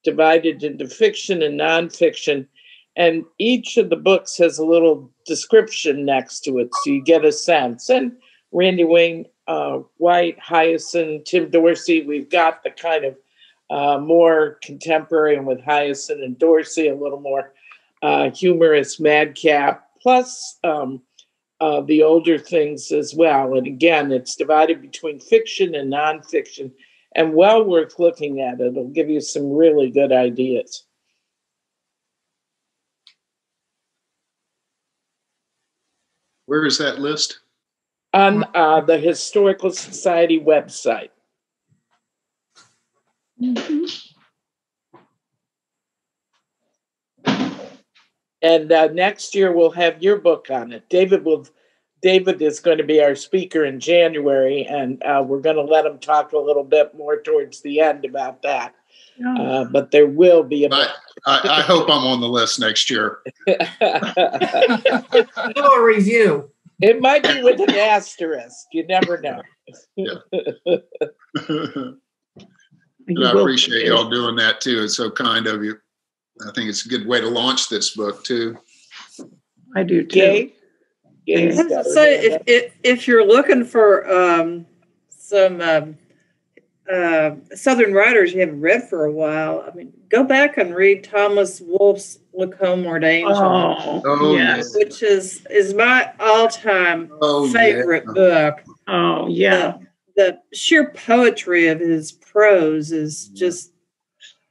divided into fiction and nonfiction. And each of the books has a little description next to it, so you get a sense. And Randy Wayne uh, White, Hiaasen, Tim Dorsey, we've got the kind of uh, more contemporary, and with Hiaasen and Dorsey, a little more uh, humorous madcap. Plus, um, uh, the older things as well. And again, it's divided between fiction and nonfiction, and well worth looking at. It'll give you some really good ideas. Where is that list? On uh, the Historical Society website. Mm-hmm. And uh, next year we'll have your book on it. David will. David is going to be our speaker in January, and uh, we're going to let him talk a little bit more towards the end about that. Uh, but there will be a. I, I, hope I'm on the list next year. Do a review. It might be with an asterisk. You never know. and I appreciate y'all doing that too. It's so kind of you. I think it's a good way to launch this book too. I do too. Yeah. So if, if, if you're looking for um, some um, uh, Southern writers you haven't read for a while, I mean, go back and read Thomas Wolfe's Look Homeward Angel, oh, oh, yes. which is is my all time oh, favorite yeah. book. Oh yeah, the, the, sheer poetry of his prose is just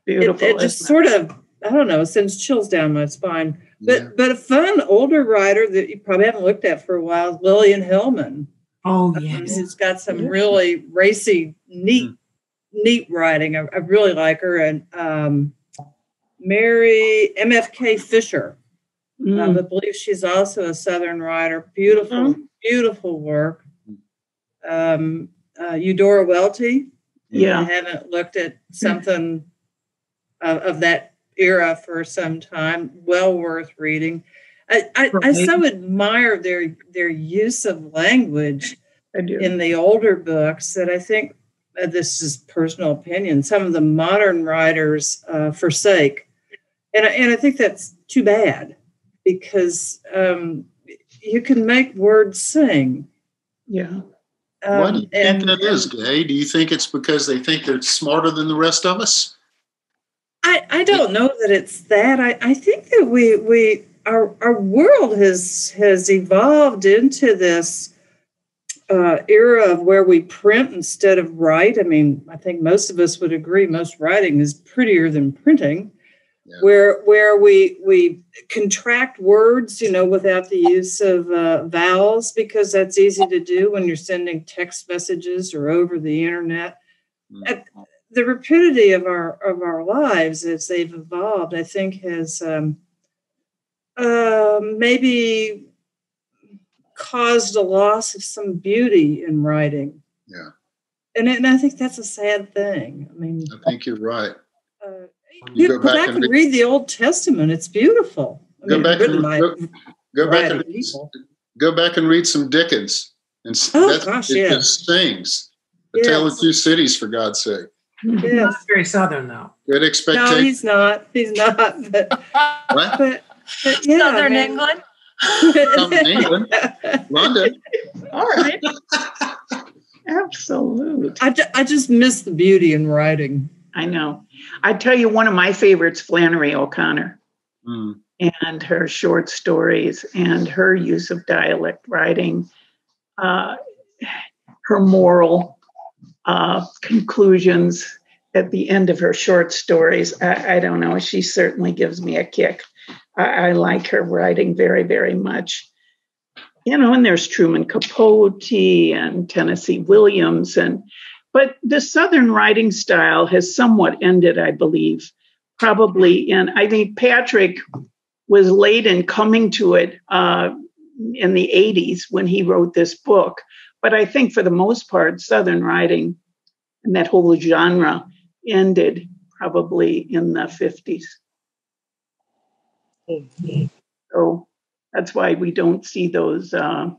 beautiful. It, it just sort of I don't know, sends chills down my spine. But yeah. but a fun older writer that you probably haven't looked at for a while is Lillian Hellman. Oh yes, who's got some really racy, neat, mm. neat writing. I, I, really like her. And um, Mary MFK Fisher. Mm. Um, I believe she's also a Southern writer. Beautiful, mm. beautiful work. Um, uh, Eudora Welty. Yeah, I haven't looked at something of, of that era for some time. Well worth reading. I, I, I so admire their their use of language in the older books that I think uh, this is personal opinion. Some of the modern writers uh, forsake, and and I think that's too bad because um, you can make words sing. Yeah. Um, Why do you think and, that is, Gay? Do you think it's because they think they're smarter than the rest of us? I, I don't know that it's that. I, I think that we we our our world has has evolved into this uh, era of where we print instead of write. I mean, I think most of us would agree most writing is prettier than printing. Yeah. Where where we we contract words, you know, without the use of uh, vowels because that's easy to do when you're sending text messages or over the internet. Mm-hmm the rapidity of our of our lives as they've evolved, I think, has um, uh, maybe caused a loss of some beauty in writing. Yeah, and, and I think that's a sad thing. I mean, I think you're right. Uh, you, go, back, back and read, read, the Old Testament; it's beautiful. I go mean, back and go, go back and go back and read some Dickens, and oh, that's, gosh, it yeah. just sings. The yes. Tale of Two Cities, for God's sake. He's not very southern though. Good expectation. No, he's not. He's not. But, what? But, but yeah, Southern man. England. Southern England, London. All right. Absolute. I, ju- I just miss the beauty in writing. I know. I tell you, one of my favorites, Flannery O'Connor. Mm. and her short stories and her use of dialect writing, uh, her moral uh, conclusions at the end of her short stories. I, I, don't know. She certainly gives me a kick. I, I, like her writing very, very much. You know, and there's Truman Capote and Tennessee Williams, and but the Southern writing style has somewhat ended, I believe, probably in. I think Patrick was late in coming to it uh, in the 80s when he wrote this book. But I think for the most part, Southern writing and that whole genre ended probably in the 50s. Mm-hmm. So that's why we don't see those, uh,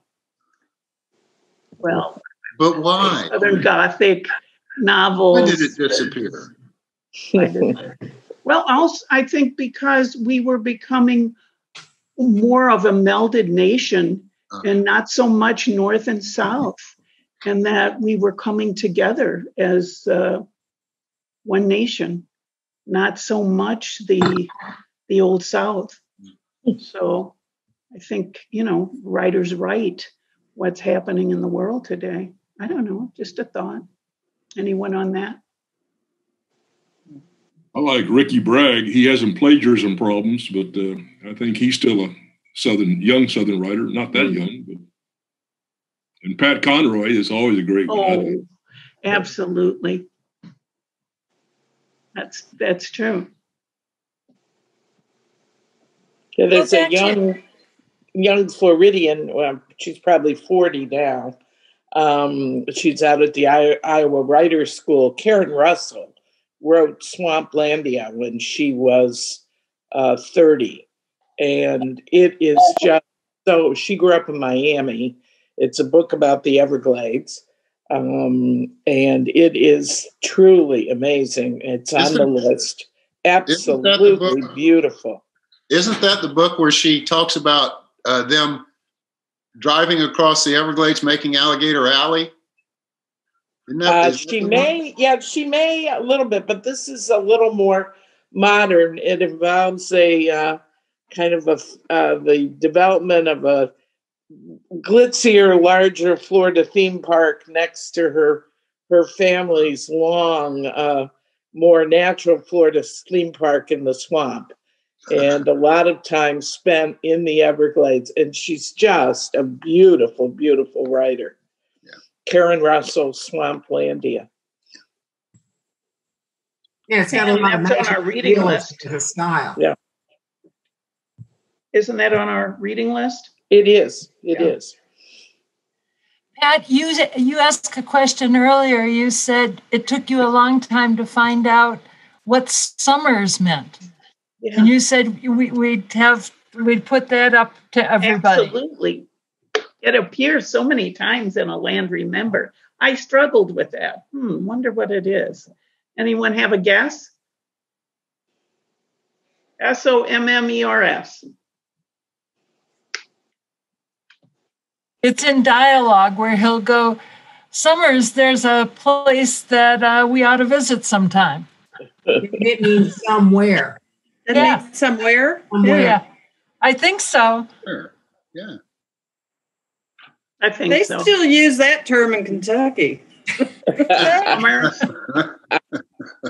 well, but why? Southern Gothic novels. When did it disappear? well, also, I think because we were becoming more of a melded nation uh-huh. and not so much North and South, and that we were coming together as uh, one nation, not so much the the old South. So I think you know writers write what's happening in the world today. I don't know, just a thought. Anyone on that? I like Ricky Bragg. He has some plagiarism problems, but uh, I think he's still a southern young southern writer. Not that young, but and Pat Conroy is always a great oh, guy. absolutely. That's that's true. Yeah, there's a young young Floridian. Well, she's probably forty now. Um, she's out at the Iowa Writers School. Karen Russell wrote Swamplandia when she was uh, thirty, and it is just so. She grew up in Miami. It's a book about the Everglades. Um, and it is truly amazing. It's isn't, on the list. Absolutely the beautiful. Isn't that the book where she talks about uh, them driving across the Everglades, making Alligator Alley? That, uh, she may, yeah, she may a little bit, but this is a little more modern. It involves a uh, kind of a uh, the development of a glitzier, larger Florida theme park next to her her family's long, uh, more natural Florida theme park in the swamp, and a lot of time spent in the Everglades. And she's just a beautiful, beautiful writer. Yeah. Karen Russell, Swamplandia. Yeah, it's got a lot of on our reading list. To the style. Yeah. Isn't that on our reading list? It is. It yeah. is. Pat, you you asked a question earlier. You said it took you a long time to find out what summers meant, yeah. and you said we, would have we'd put that up to everybody. Absolutely, it appears so many times in a land remember. I struggled with that. Hmm, wonder what it is. Anyone have a guess? S O M M E R S. it's in dialogue where he'll go, Summers, there's a place that uh, we ought to visit sometime. it means somewhere. It yeah. means somewhere? somewhere. Yeah. I think so. Sure. Yeah. I think they so. still use that term in Kentucky.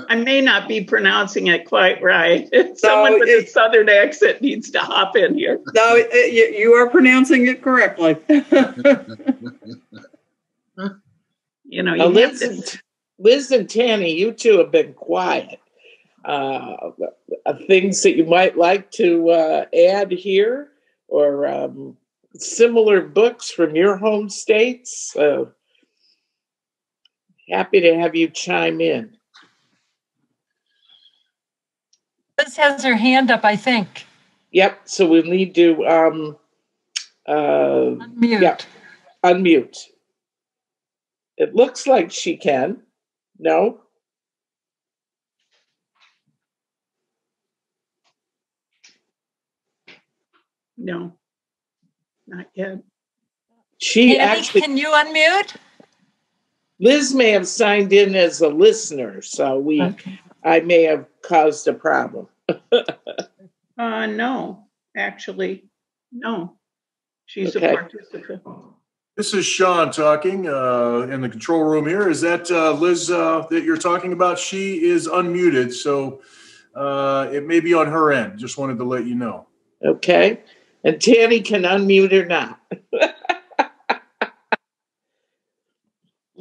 I may not be pronouncing it quite right. Someone with it, a southern accent needs to hop in here. No, it, you are pronouncing it correctly. you know, you Liz, and, Liz and Tanny, you two have been quiet. Uh, things that you might like to uh, add here, or um, similar books from your home states. Uh, happy to have you chime in. Liz has her hand up, I think. Yep. So we need to um, uh, unmute. Yeah, unmute. It looks like she can. No. No, not yet. She Andy, actually. Can you unmute? Liz may have signed in as a listener, so we, okay. I may have caused a problem. uh, no. actually, no. She's Okay. a participant. This is Sean talking uh, in the control room here. Is that uh, Liz uh, that you're talking about? She is unmuted, so uh, it may be on her end. Just wanted to let you know. Okay. And Tanny can unmute or not.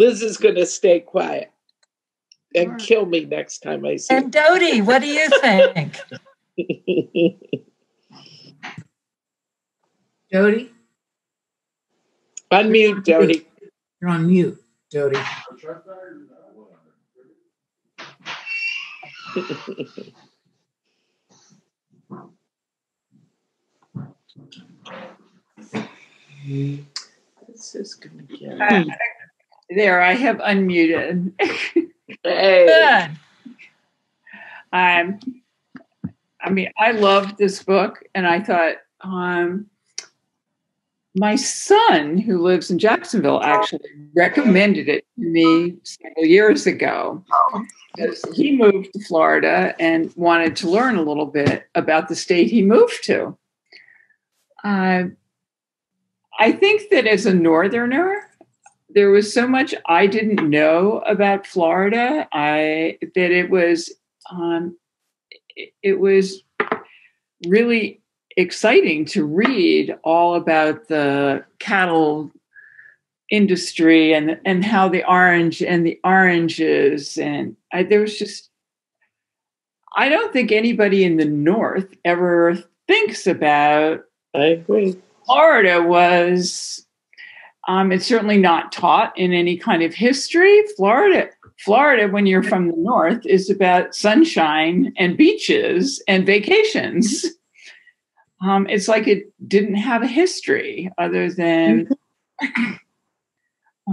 Liz is going to stay quiet and kill me next time I see And Dodie, what do you think? her. Jody, Unmute, Jody. you're on mute, Jody. This is going to get. Hmm. There, I have unmuted. Hey. Um, I mean, I loved this book, and I thought, um, my son, who lives in Jacksonville, actually recommended it to me several years ago because he moved to Florida and wanted to learn a little bit about the state he moved to. Uh, I think that as a northerner, there was so much I didn't know about Florida. I that it was um, it, it was really exciting to read all about the cattle industry and and how the orange and the oranges and I, there was just I don't think anybody in the north ever thinks about I agree. Florida was um, it's certainly not taught in any kind of history. Florida, Florida, when you're from the north, is about sunshine and beaches and vacations. Um, it's like it didn't have a history other than,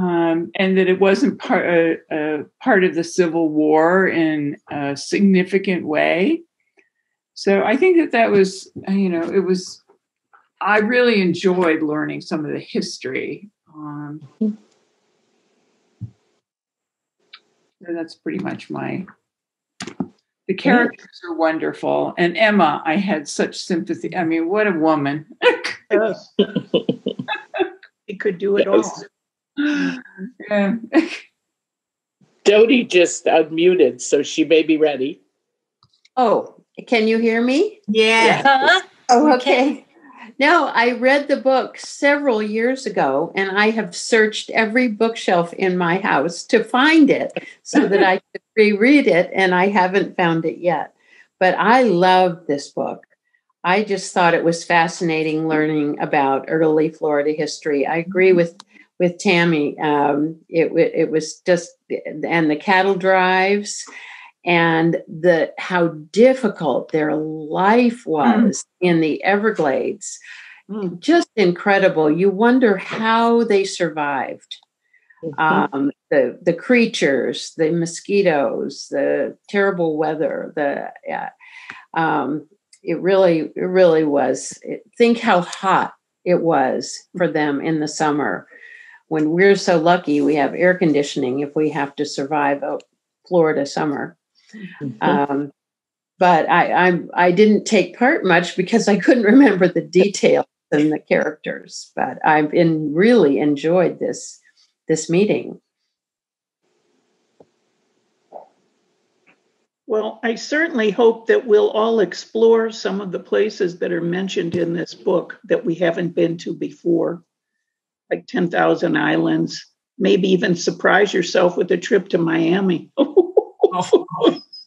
um, and that it wasn't part uh, uh, part of the Civil War in a significant way. So I think that that was, you know, it was I really enjoyed learning some of the history. Um, so that's pretty much my. The characters are wonderful, and Emma, I had such sympathy. I mean, what a woman! Yes. He could do it all. Yes. Yeah. Dodie just unmuted, so she may be ready. Oh, can you hear me? Yeah. Huh? Oh, okay. No, I read the book several years ago and I have searched every bookshelf in my house to find it so that I could reread it and I haven't found it yet. But I love this book. I just thought it was fascinating learning about early Florida history. I agree with with Tammy. Um, it it was just and the cattle drives and the how difficult their life was in the Everglades. Mm. Just incredible. You wonder how they survived. Um, the the creatures, the mosquitoes, the terrible weather, the yeah, um, it really it really was. It, think how hot it was for them in the summer when we're so lucky we have air conditioning if we have to survive a Florida summer. Um, but I, I I didn't take part much because I couldn't remember the details and the characters. But I've been really enjoyed this this meeting. Well, I certainly hope that we'll all explore some of the places that are mentioned in this book that we haven't been to before, like 10,000 Islands, maybe even surprise yourself with a trip to Miami.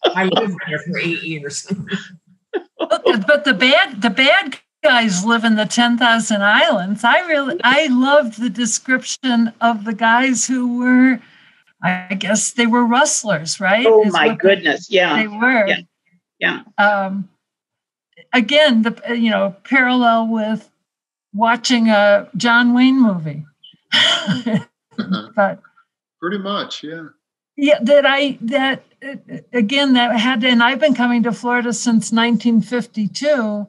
I lived there for eight years. But, but the bad the bad guys live in the 10,000 islands. I really I loved the description of the guys who were I guess they were rustlers, right? oh Is my goodness. They Yeah. They were. Yeah. Yeah. Um, again, the you know parallel with watching a John Wayne movie, but Pretty much, yeah. yeah, that I that again that had and I've been coming to Florida since 1952,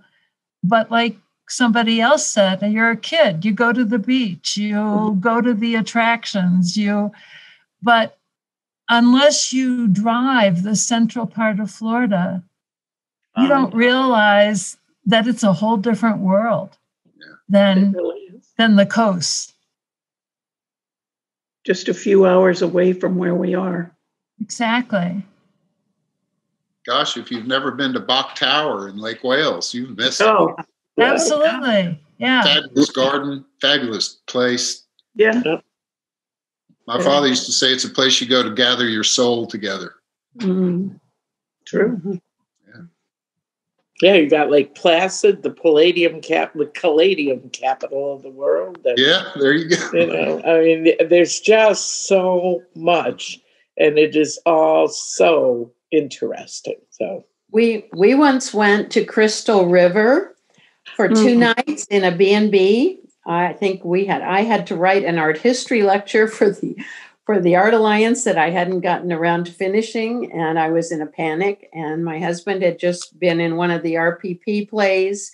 but like somebody else said, you're a kid. You go to the beach, you go to the attractions, you, but unless you drive the central part of Florida, you um, don't realize that it's a whole different world than really than the coast. Just a few hours away from where we are. Exactly. Gosh, if you've never been to Bok Tower in Lake Wales, you've missed Oh, Absolutely. Yeah. Fabulous garden, fabulous place. yeah. My Yeah. father used to say it's a place you go to gather your soul together. Mm, true. Yeah, yeah, you got Lake Placid, the Palladium cap, the Caladium capital of the world. and, Yeah, there you go. You know, I mean, there's just so much, and it is all so interesting. So, We we once went to Crystal River for two Mhm. nights in a B&B. I think we had I had to write an art history lecture for the for the Art Alliance that I hadn't gotten around to finishing and I was in a panic and my husband had just been in one of the RPP plays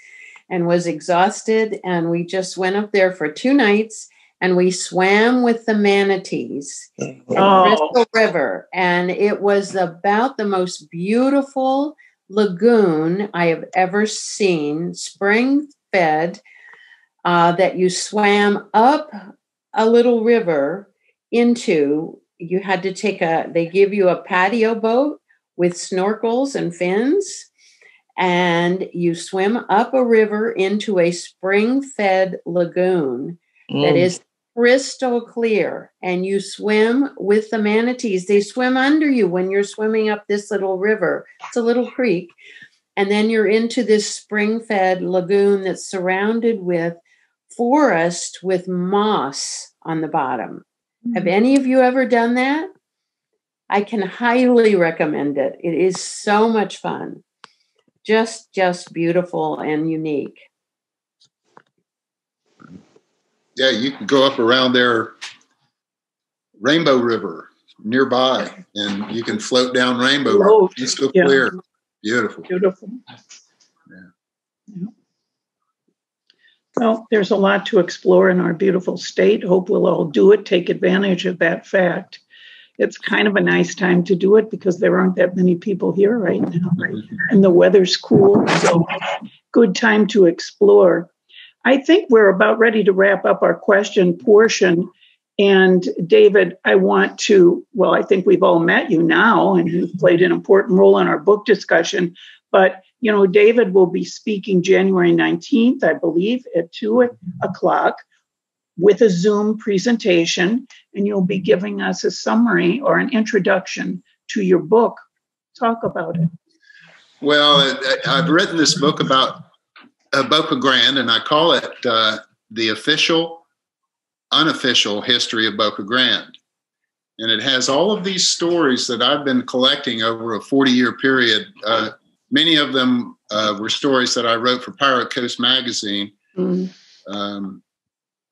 and was exhausted and we just went up there for two nights and we swam with the manatees at Oh. Crystal River, and it was about the most beautiful lagoon I have ever seen, spring fed, uh, that you swam up a little river into. You had to take a, they give you a patio boat with snorkels and fins, and you swim up a river into a spring fed lagoon that mm, is crystal clear and you swim with the manatees. They swim under you when you're swimming up this little river. It's a little creek. And then you're into this spring fed lagoon that's surrounded with forest with moss on the bottom. Have mm-hmm. any of you ever done that? I can highly recommend it. It is so much fun. Just just beautiful and unique Yeah, you can go up around there, Rainbow River nearby, and you can float down Rainbow River. Oh, float, Crystal yeah. clear. Beautiful. Beautiful. Yeah. Yeah. Well, there's a lot to explore in our beautiful state. Hope we'll all do it, take advantage of that fact. It's kind of a nice time to do it because there aren't that many people here right now. Mm-hmm. And the weather's cool. So, good time to explore. I think we're about ready to wrap up our question portion. And David, I want to, well, I think we've all met you now and you've played an important role in our book discussion. But, you know, David will be speaking January 19th, I believe, at two o'clock with a Zoom presentation. And you'll be giving us a summary or an introduction to your book. Talk about it. Well, I've written this book about uh, Boca Grande, and I call it uh, the official, unofficial history of Boca Grande. And it has all of these stories that I've been collecting over a 40 year period. Uh, many of them uh, were stories that I wrote for Pirate Coast Magazine Mm, um,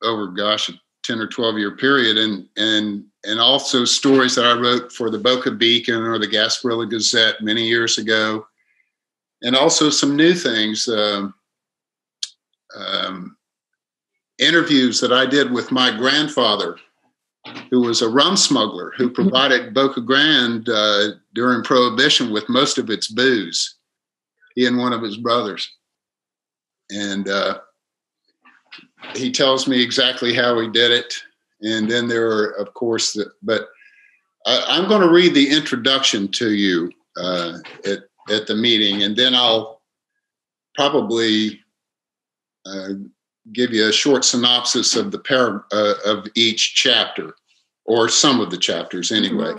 over, gosh, a 10 or 12 year period. And, and, and also stories that I wrote for the Boca Beacon or the Gasparilla Gazette many years ago and also some new things. Um, um, interviews that I did with my grandfather, who was a rum smuggler who provided Boca Grande uh, during Prohibition with most of its booze. He and one of his brothers, and uh, he tells me exactly how he did it. And then there are, of course, the, but I, I'm going to read the introduction to you uh, at at the meeting, and then I'll probably uh, give you a short synopsis of the par- uh, of each chapter, or some of the chapters anyway.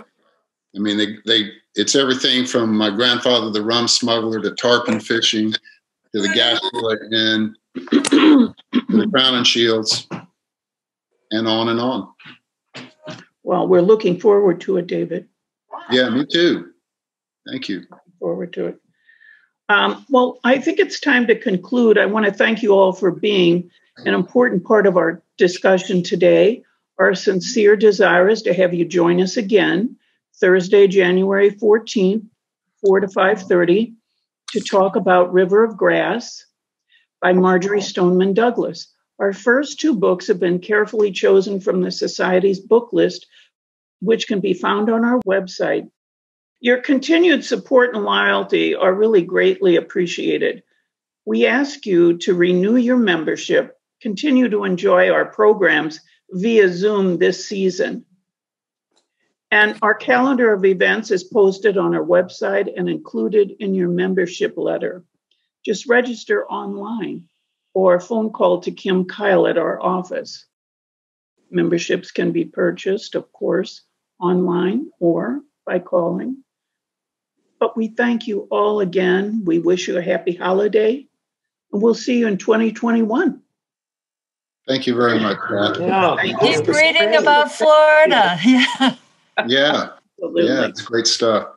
I mean, they, they it's everything from my grandfather, the rum smuggler, to tarpon fishing, to the gas and to the crown and shields, and on and on. Well, we're looking forward to it, David. Yeah, me too. Thank you. forward to it. Um, well, I think it's time to conclude. I want to thank you all for being an important part of our discussion today. Our sincere desire is to have you join us again Thursday, January 14th, 4 to 5:30 to talk about River of Grass by Marjory Stoneman Douglas. Our first two books have been carefully chosen from the Society's book list, which can be found on our website. Your continued support and loyalty are really greatly appreciated. We ask you to renew your membership, continue to enjoy our programs via Zoom this season. And our calendar of events is posted on our website and included in your membership letter. Just register online or phone call to Kim Kyle at our office. Memberships can be purchased, of course, online or by calling. But we thank you all again. We wish you a happy holiday, and we'll see you in 2021. Thank you very much, Pat. Yeah. Keep reading about Florida. Yeah. Yeah. Absolutely. Yeah, it's great stuff.